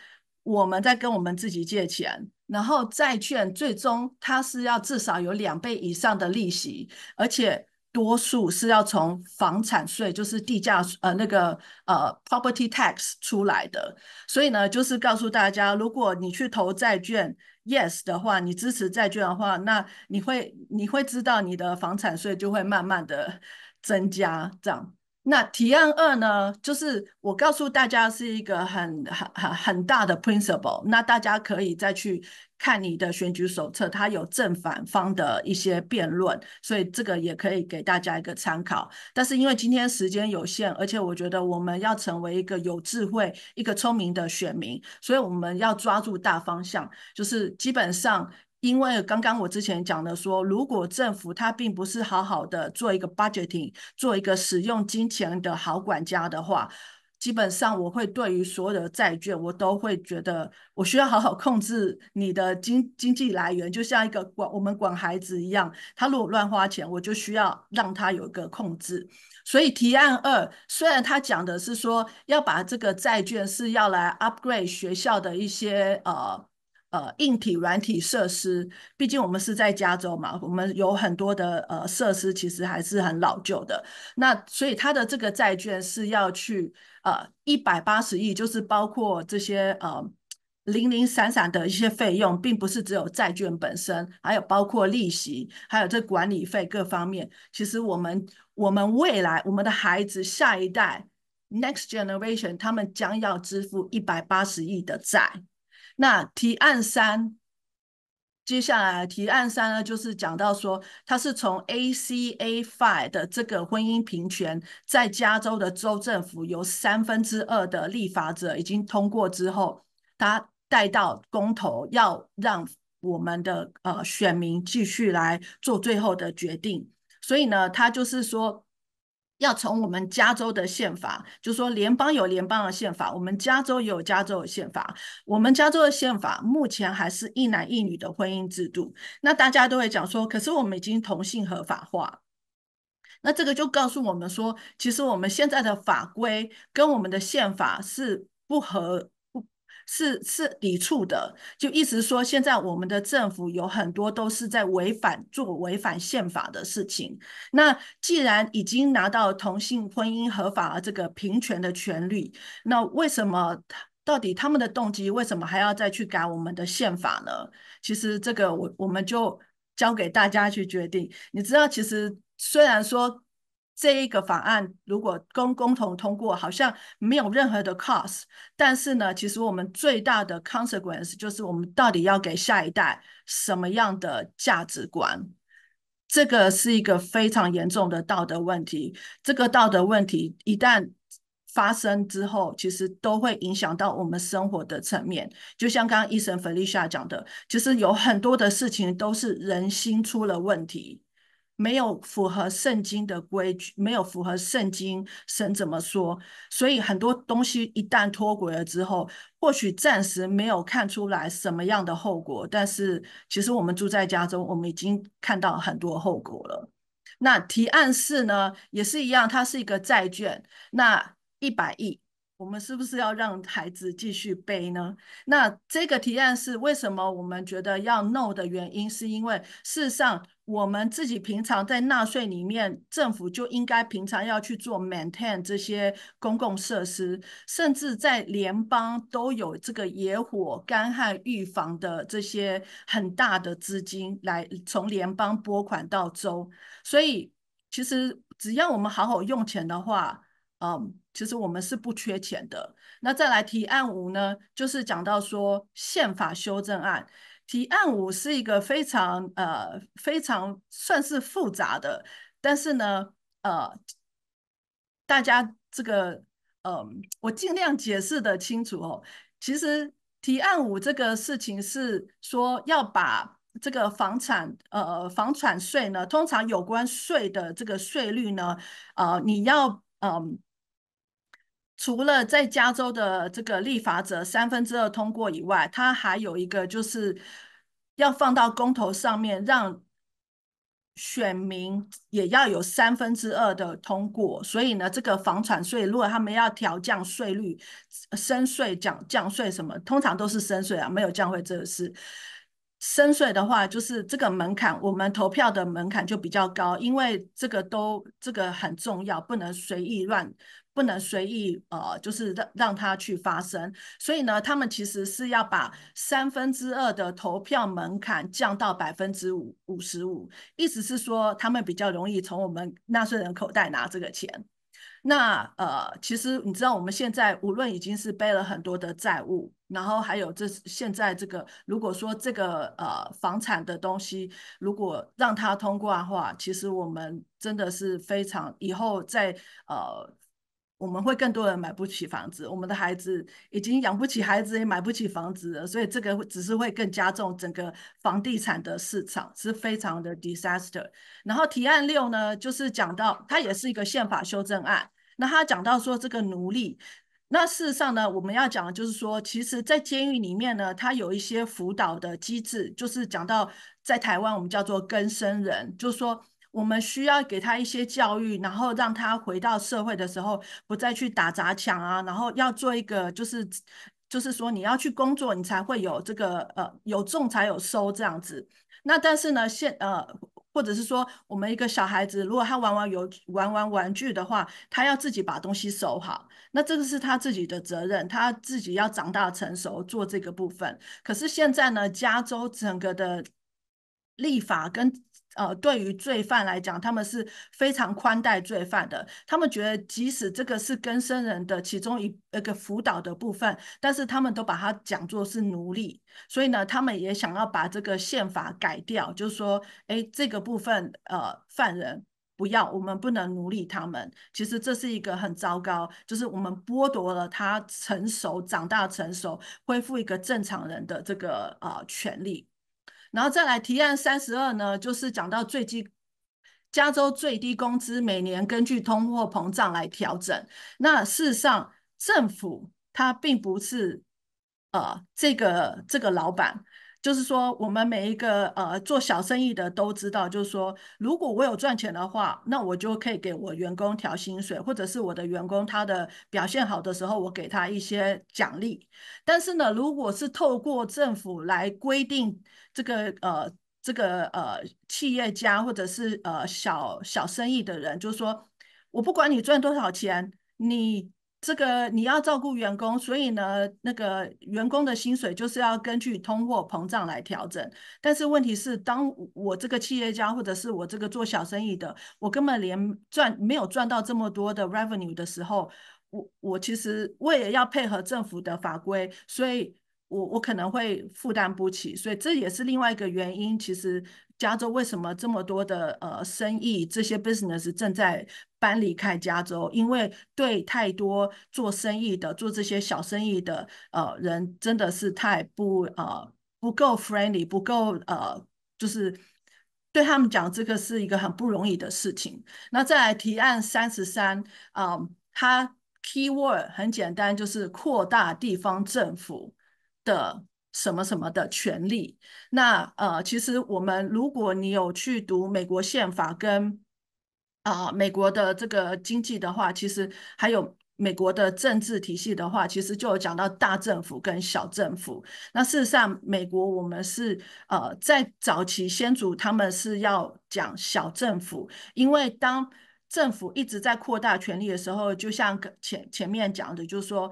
我们在跟我们自己借钱，然后债券最终它是要至少有两倍以上的利息，而且多数是要从房产税，就是地价呃那个呃 property tax 出来的。所以呢，就是告诉大家，如果你去投债券。Yes 的话，你支持债券的话，那你会你会知道你的房产税就会慢慢的增加，这样。那提案二呢，就是我告诉大家是一个很很很很大的 principle，那大家可以再去看你的选举手册，它有正反方的一些辩论，所以这个也可以给大家一个参考。但是因为今天时间有限，而且我觉得我们要成为一个有智慧、一个聪明的选民，所以我们要抓住大方向，就是基本上。因为刚刚我之前讲的说，如果政府它并不是好好的做一个 budgeting，做一个使用金钱的好管家的话，基本上我会对于所有的债券，我都会觉得我需要好好控制你的经经济来源，就像一个管我们管孩子一样，他如果乱花钱，我就需要让他有一个控制。所以提案二虽然他讲的是说要把这个债券是要来 upgrade 学校的一些呃。呃，硬体、软体设施，毕竟我们是在加州嘛，我们有很多的呃设施，其实还是很老旧的。那所以它的这个债券是要去呃一百八十亿，就是包括这些呃零零散散的一些费用，并不是只有债券本身，还有包括利息，还有这管理费各方面。其实我们我们未来我们的孩子下一代 next generation，他们将要支付一百八十亿的债。那提案三，接下来提案三呢，就是讲到说，它是从 ACA Five 的这个婚姻平权，在加州的州政府由三分之二的立法者已经通过之后，他带到公投，要让我们的呃选民继续来做最后的决定。所以呢，他就是说。要从我们加州的宪法，就说联邦有联邦的宪法，我们加州也有加州的宪法。我们加州的宪法目前还是一男一女的婚姻制度。那大家都会讲说，可是我们已经同性合法化。那这个就告诉我们说，其实我们现在的法规跟我们的宪法是不合。是是抵触的，就意思说，现在我们的政府有很多都是在违反做违反宪法的事情。那既然已经拿到同性婚姻合法这个平权的权利，那为什么到底他们的动机为什么还要再去改我们的宪法呢？其实这个我我们就交给大家去决定。你知道，其实虽然说。这一个法案如果公共同通过，好像没有任何的 cost，但是呢，其实我们最大的 consequence 就是我们到底要给下一代什么样的价值观？这个是一个非常严重的道德问题。这个道德问题一旦发生之后，其实都会影响到我们生活的层面。就像刚刚医生 Felicia 讲的，其实有很多的事情都是人心出了问题。没有符合圣经的规矩，没有符合圣经神怎么说，所以很多东西一旦脱轨了之后，或许暂时没有看出来什么样的后果，但是其实我们住在家中，我们已经看到很多后果了。那提案四呢，也是一样，它是一个债券，那一百亿。我们是不是要让孩子继续背呢？那这个提案是为什么我们觉得要 no 的原因，是因为事实上我们自己平常在纳税里面，政府就应该平常要去做 maintain 这些公共设施，甚至在联邦都有这个野火干旱预防的这些很大的资金来从联邦拨款到州，所以其实只要我们好好用钱的话。嗯，其实我们是不缺钱的。那再来提案五呢，就是讲到说宪法修正案。提案五是一个非常呃非常算是复杂的，但是呢呃大家这个嗯，我尽量解释的清楚哦。其实提案五这个事情是说要把这个房产呃房产税呢，通常有关税的这个税率呢，呃你要嗯。除了在加州的这个立法者三分之二通过以外，它还有一个就是要放到公投上面，让选民也要有三分之二的通过。所以呢，这个房产税如果他们要调降税率、升税、降降税什么，通常都是升税啊，没有降税这个事。升税的话，就是这个门槛，我们投票的门槛就比较高，因为这个都这个很重要，不能随意乱。不能随意呃，就是让让它去发生，所以呢，他们其实是要把三分之二的投票门槛降到百分之五五十五，意思是说他们比较容易从我们纳税人口袋拿这个钱。那呃，其实你知道，我们现在无论已经是背了很多的债务，然后还有这现在这个，如果说这个呃房产的东西，如果让它通过的话，其实我们真的是非常以后在呃。我们会更多人买不起房子，我们的孩子已经养不起孩子，也买不起房子了，所以这个只是会更加重整个房地产的市场，是非常的 disaster。然后提案六呢，就是讲到它也是一个宪法修正案，那它讲到说这个奴隶，那事实上呢，我们要讲的就是说，其实，在监狱里面呢，它有一些辅导的机制，就是讲到在台湾我们叫做更生人，就是说。我们需要给他一些教育，然后让他回到社会的时候不再去打砸抢啊，然后要做一个就是就是说你要去工作，你才会有这个呃有种才有收这样子。那但是呢，现呃或者是说我们一个小孩子，如果他玩玩有玩玩玩具的话，他要自己把东西收好，那这个是他自己的责任，他自己要长大成熟做这个部分。可是现在呢，加州整个的立法跟呃，对于罪犯来讲，他们是非常宽待罪犯的。他们觉得，即使这个是跟生人的其中一一个辅导的部分，但是他们都把它讲作是奴隶。所以呢，他们也想要把这个宪法改掉，就是说，哎，这个部分呃，犯人不要，我们不能奴隶他们。其实这是一个很糟糕，就是我们剥夺了他成熟、长大成熟、恢复一个正常人的这个呃权利。然后再来提案三十二呢，就是讲到最低加州最低工资每年根据通货膨胀来调整。那事实上，政府它并不是呃这个这个老板。就是说，我们每一个呃做小生意的都知道，就是说，如果我有赚钱的话，那我就可以给我员工调薪水，或者是我的员工他的表现好的时候，我给他一些奖励。但是呢，如果是透过政府来规定这个呃这个呃企业家或者是呃小小生意的人，就是说我不管你赚多少钱，你。这个你要照顾员工，所以呢，那个员工的薪水就是要根据通货膨胀来调整。但是问题是，当我这个企业家或者是我这个做小生意的，我根本连赚没有赚到这么多的 revenue 的时候，我我其实我也要配合政府的法规，所以我我可能会负担不起。所以这也是另外一个原因，其实。加州为什么这么多的呃生意这些 business 正在搬离开加州？因为对太多做生意的做这些小生意的呃人真的是太不呃不够 friendly，不够呃就是对他们讲这个是一个很不容易的事情。那再来提案三十三啊，它 key word 很简单，就是扩大地方政府的。什么什么的权利？那呃，其实我们如果你有去读美国宪法跟啊美国的这个经济的话，其实还有。美国的政治体系的话，其实就有讲到大政府跟小政府。那事实上，美国我们是呃在早期先祖他们是要讲小政府，因为当政府一直在扩大权力的时候，就像前前面讲的，就是说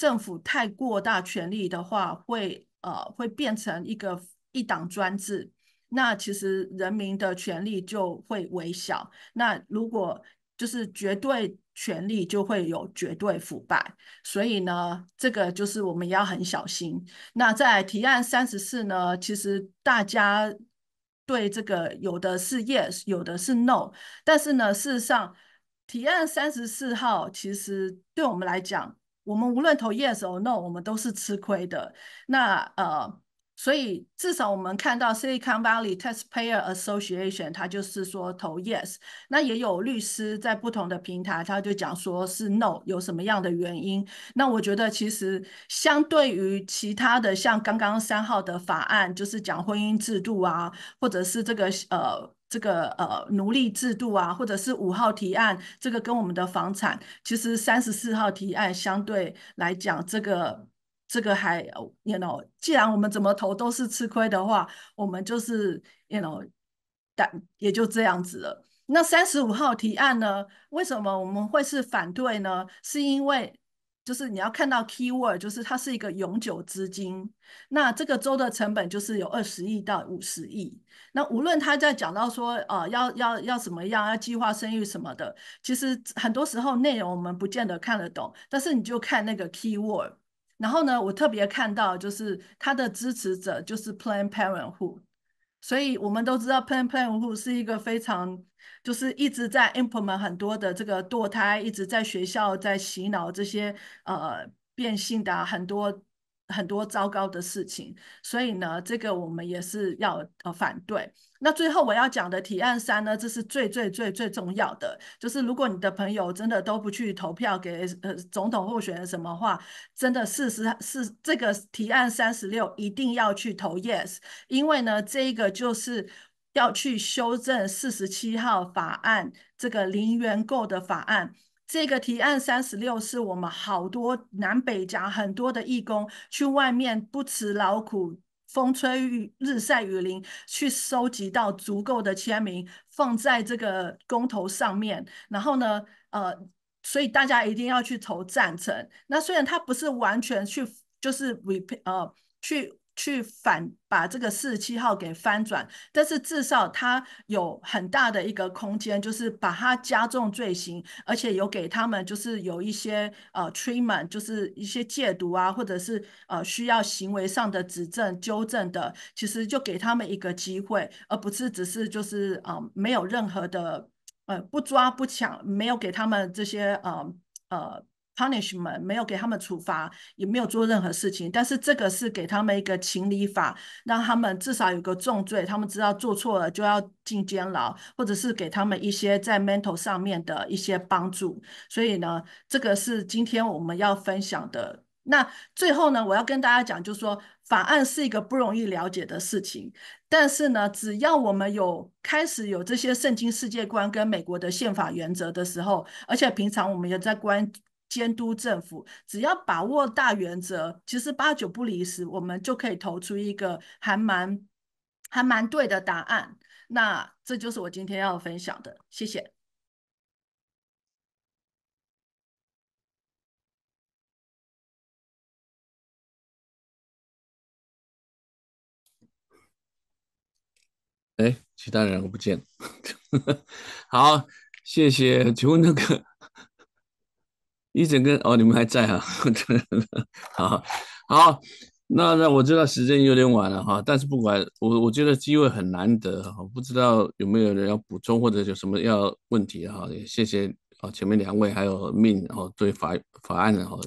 政府太过大权力的话，会呃会变成一个一党专制，那其实人民的权利就会微小。那如果就是绝对。权力就会有绝对腐败，所以呢，这个就是我们要很小心。那在提案三十四呢，其实大家对这个有的是 yes，有的是 no，但是呢，事实上提案三十四号其实对我们来讲，我们无论投 yes or no，我们都是吃亏的。那呃。所以至少我们看到 Silicon Valley Taxpayer Association，它就是说投 yes。那也有律师在不同的平台，他就讲说是 no，有什么样的原因？那我觉得其实相对于其他的，像刚刚三号的法案，就是讲婚姻制度啊，或者是这个呃这个呃奴隶制度啊，或者是五号提案，这个跟我们的房产，其实三十四号提案相对来讲这个。这个还，you know，既然我们怎么投都是吃亏的话，我们就是，you know，但也就这样子了。那三十五号提案呢？为什么我们会是反对呢？是因为，就是你要看到 key word，就是它是一个永久资金。那这个州的成本就是有二十亿到五十亿。那无论他在讲到说，呃，要要要怎么样，要计划生育什么的，其实很多时候内容我们不见得看得懂，但是你就看那个 key word。然后呢，我特别看到就是他的支持者就是 Planned Parenthood，所以我们都知道 Plan Plan 五五是一个非常就是一直在 implement 很多的这个堕胎，一直在学校在洗脑这些呃变性的很多。很多糟糕的事情，所以呢，这个我们也是要呃反对。那最后我要讲的提案三呢，这是最最最最重要的，就是如果你的朋友真的都不去投票给呃总统候选人什么话，真的四十是这个提案三十六一定要去投 yes，因为呢，这个就是要去修正四十七号法案这个零元购的法案。这个提案三十六是我们好多南北夹很多的义工去外面不辞劳苦，风吹雨日晒雨淋去收集到足够的签名，放在这个公投上面。然后呢，呃，所以大家一定要去投赞成。那虽然它不是完全去就是 rep 呃去。去反把这个四十七号给翻转，但是至少它有很大的一个空间，就是把它加重罪行，而且有给他们就是有一些呃 treatment，就是一些戒毒啊，或者是呃需要行为上的指正纠正的，其实就给他们一个机会，而不是只是就是呃没有任何的呃不抓不抢，没有给他们这些呃呃。Punishment 没有给他们处罚，也没有做任何事情，但是这个是给他们一个情理法，让他们至少有个重罪，他们知道做错了就要进监牢，或者是给他们一些在 mental 上面的一些帮助。所以呢，这个是今天我们要分享的。那最后呢，我要跟大家讲，就是说法案是一个不容易了解的事情，但是呢，只要我们有开始有这些圣经世界观跟美国的宪法原则的时候，而且平常我们也在关。监督政府，只要把握大原则，其实八九不离十，我们就可以投出一个还蛮还蛮对的答案。那这就是我今天要分享的，谢谢。哎，其他人我不见。好，谢谢。请问那个。一整个哦，你们还在哈，好好，那那我知道时间有点晚了哈，但是不管我，我觉得机会很难得哈，不知道有没有人要补充或者有什么要问题哈，也谢谢啊前面两位还有命然后对法法案然后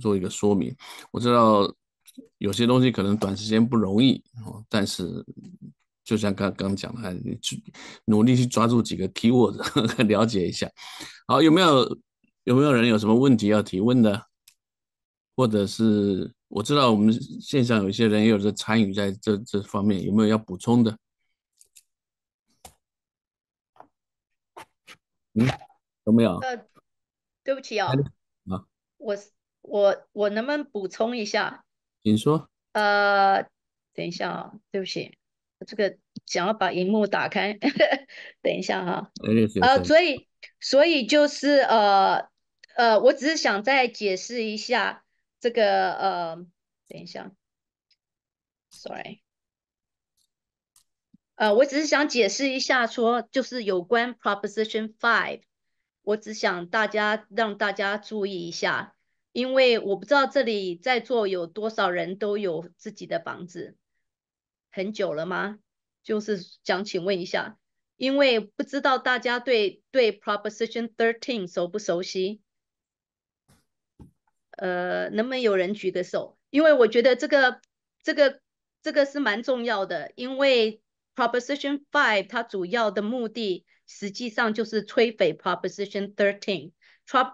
做一个说明，我知道有些东西可能短时间不容易哦，但是就像刚刚讲的，你去努力去抓住几个 keyword 了解一下，好有没有？有没有人有什么问题要提问的？或者是我知道我们线上有一些人也有在参与在这这方面，有没有要补充的？嗯，有没有？呃，对不起哦，啊，我我我能不能补充一下？请说。呃，等一下啊，对不起，这个想要把荧幕打开，等一下哈。呃，所以所以就是呃呃，我只是想再解释一下这个呃，等一下，sorry。呃，我只是想解释一下，说就是有关 Proposition Five，我只想大家让大家注意一下，因为我不知道这里在座有多少人都有自己的房子，很久了吗？就是想请问一下，因为不知道大家对对 Proposition Thirteen 熟不熟悉？呃，能不能有人举个手？因为我觉得这个这个这个是蛮重要的，因为。Proposition Five 它主要的目的实际上就是摧毁 Proposition Thirteen。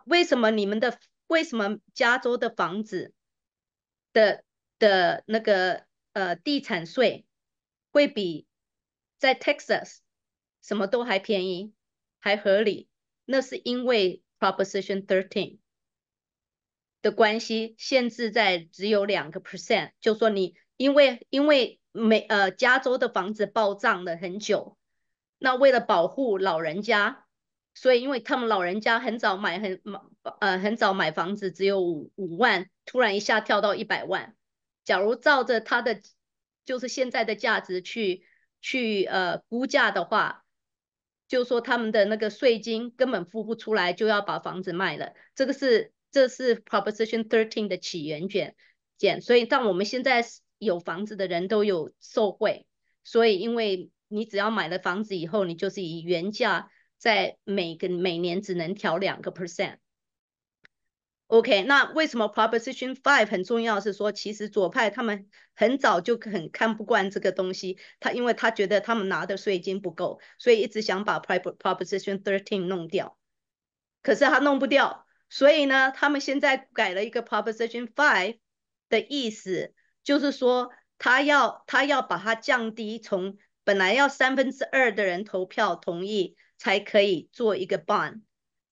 为什么你们的为什么加州的房子的的那个呃地产税会比在 Texas 什么都还便宜还合理？那是因为 Proposition Thirteen 的关系，限制在只有两个 percent，就说你因为因为。美呃，加州的房子暴涨了很久，那为了保护老人家，所以因为他们老人家很早买很买呃很早买房子，只有五五万，突然一下跳到一百万。假如照着他的就是现在的价值去去呃估价的话，就说他们的那个税金根本付不出来，就要把房子卖了。这个是这是 Proposition Thirteen 的起源卷卷，所以但我们现在。有房子的人都有受贿，所以因为你只要买了房子以后，你就是以原价在每个每年只能调两个 percent。OK，那为什么 Proposition Five 很重要？是说其实左派他们很早就很看不惯这个东西，他因为他觉得他们拿的税金不够，所以一直想把 Proposition Thirteen 弄掉，可是他弄不掉，所以呢，他们现在改了一个 Proposition Five 的意思。就是说，他要他要把它降低，从本来要三分之二的人投票同意才可以做一个 bond，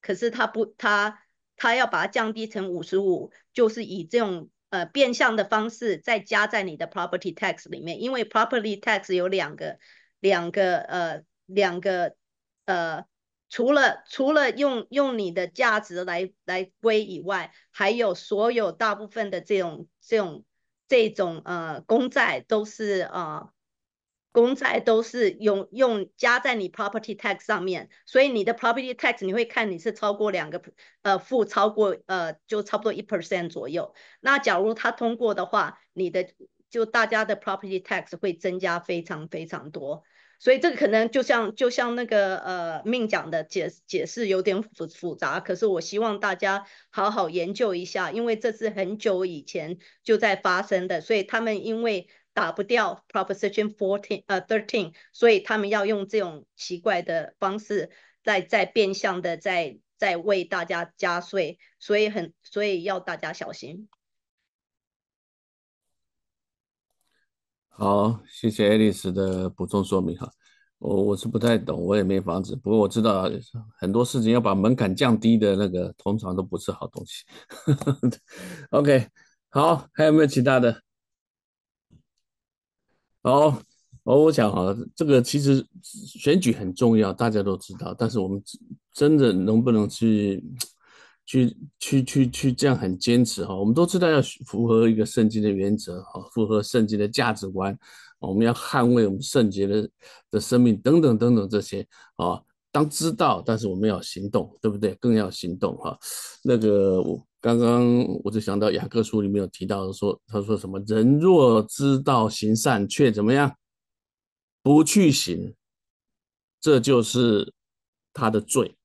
可是他不，他他要把它降低成五十五，就是以这种呃变相的方式再加在你的 property tax 里面，因为 property tax 有两个两个呃两个呃，除了除了用用你的价值来来归以外，还有所有大部分的这种这种。这种呃公债都是呃公债都是用用加在你 property tax 上面，所以你的 property tax 你会看你是超过两个呃负超过呃就差不多一 percent 左右。那假如它通过的话，你的就大家的 property tax 会增加非常非常多。所以这个可能就像就像那个呃命讲的解解释有点复复杂，可是我希望大家好好研究一下，因为这是很久以前就在发生的，所以他们因为打不掉 Proposition Fourteen 呃 Thirteen，所以他们要用这种奇怪的方式在在变相的在在为大家加税，所以很所以要大家小心。好，谢谢爱丽丝的补充说明哈。我我是不太懂，我也没房子，不过我知道很多事情要把门槛降低的那个，通常都不是好东西。OK，好，还有没有其他的？好，我我想哈，这个其实选举很重要，大家都知道，但是我们真的能不能去？去去去去，这样很坚持哈。我们都知道要符合一个圣经的原则哈，符合圣经的价值观。我们要捍卫我们圣洁的的生命等等等等这些啊。当知道，但是我们要行动，对不对？更要行动哈。那个我刚刚我就想到雅各书里面有提到说，他说什么？人若知道行善，却怎么样？不去行，这就是他的罪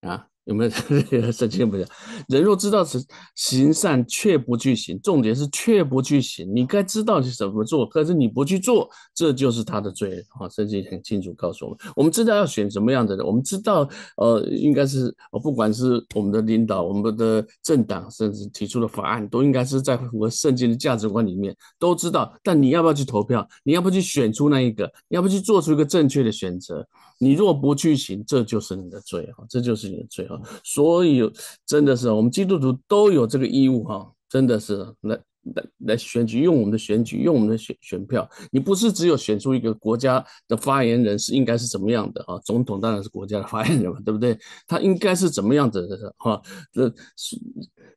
啊。有没有这个圣经不讲？人若知道是行善却不去行，重点是却不去行。你该知道是怎么做，可是你不去做，这就是他的罪啊！圣经很清楚告诉我们，我们知道要选什么样的人，我们知道呃，应该是呃，不管是我们的领导、我们的政党，甚至提出的法案，都应该是在符合圣经的价值观里面，都知道。但你要不要去投票？你要不去选出那一个？你要不去做出一个正确的选择？你若不去行，这就是你的罪哈，这就是你的罪哈。所以真的是我们基督徒都有这个义务哈，真的是来来来选举，用我们的选举，用我们的选选票。你不是只有选出一个国家的发言人是应该是怎么样的啊？总统当然是国家的发言人嘛，对不对？他应该是怎么样子的哈？这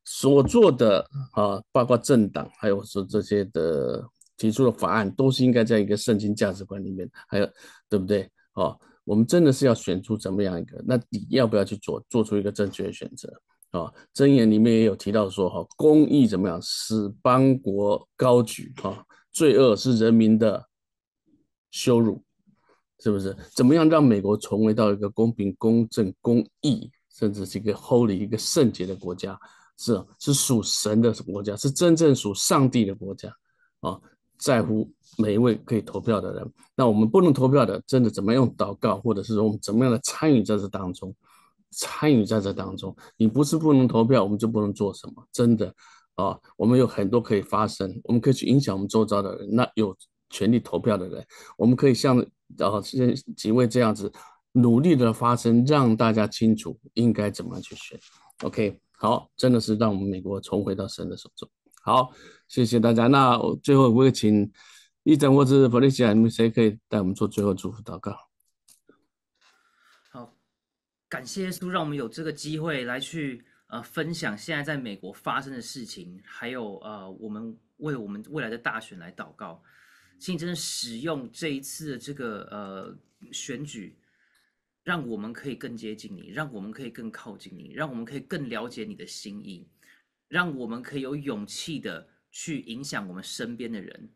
所做的啊，包括政党，还有说这些的提出的法案，都是应该在一个圣经价值观里面，还有对不对啊？我们真的是要选出怎么样一个？那你要不要去做做出一个正确的选择啊？箴言里面也有提到说，哈，公义怎么样使邦国高举啊？罪恶是人民的羞辱，是不是？怎么样让美国重回到一个公平、公正、公义，甚至是一个 holy、一个圣洁的国家？是是属神的国家，是真正属上帝的国家啊！在乎。每一位可以投票的人，那我们不能投票的，真的怎么样祷告，或者是说我们怎么样的参与在这当中，参与在这当中。你不是不能投票，我们就不能做什么？真的啊，我们有很多可以发声，我们可以去影响我们周遭的人。那有权利投票的人，我们可以像啊这几位这样子努力的发声，让大家清楚应该怎么去选。OK，好，真的是让我们美国重回到神的手中。好，谢谢大家。那最后我会请。一整或者弗利西亚，你们谁可以带我们做最后祝福祷告？好，感谢耶稣，让我们有这个机会来去呃分享现在在美国发生的事情，还有呃我们为我们未来的大选来祷告。请真的使用这一次的这个呃选举，让我们可以更接近你，让我们可以更靠近你，让我们可以更了解你的心意，让我们可以有勇气的去影响我们身边的人。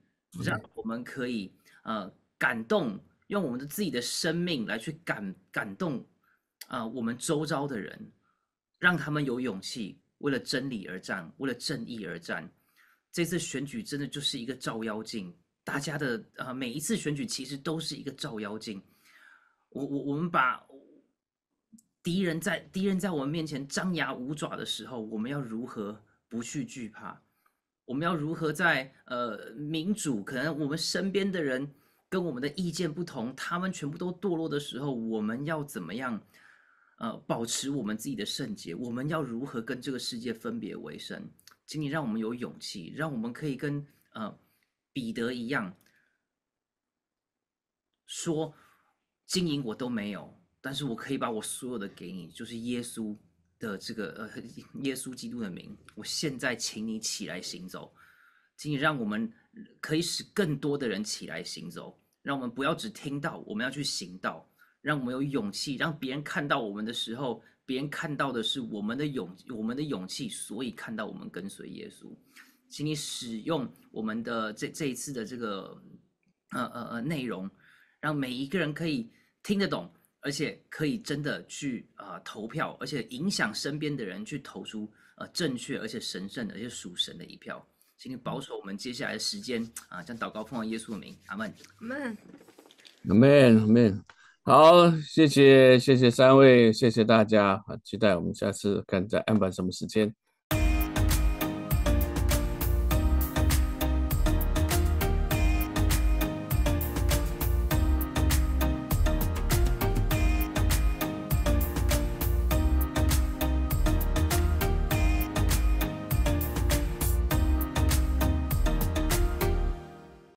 让我们可以呃感动，用我们的自己的生命来去感感动啊我们周遭的人，让他们有勇气为了真理而战，为了正义而战。这次选举真的就是一个照妖镜，大家的啊每一次选举其实都是一个照妖镜。我我我们把敌人在敌人在我们面前张牙舞爪的时候，我们要如何不去惧怕？我们要如何在呃民主可能我们身边的人跟我们的意见不同，他们全部都堕落的时候，我们要怎么样呃保持我们自己的圣洁？我们要如何跟这个世界分别为圣？请你让我们有勇气，让我们可以跟呃彼得一样，说金银我都没有，但是我可以把我所有的给你，就是耶稣。的这个呃，耶稣基督的名，我现在请你起来行走，请你让我们可以使更多的人起来行走，让我们不要只听到，我们要去行道，让我们有勇气，让别人看到我们的时候，别人看到的是我们的勇，我们的勇气，所以看到我们跟随耶稣，请你使用我们的这这一次的这个呃呃呃内容，让每一个人可以听得懂。而且可以真的去啊投票，而且影响身边的人去投出呃正确而且神圣的而且属神的一票，请你保守我们接下来的时间啊，将祷告奉耶稣的名，阿门，阿门，阿门，阿门。好，谢谢谢谢三位，谢谢大家，期待我们下次看在安排什么时间。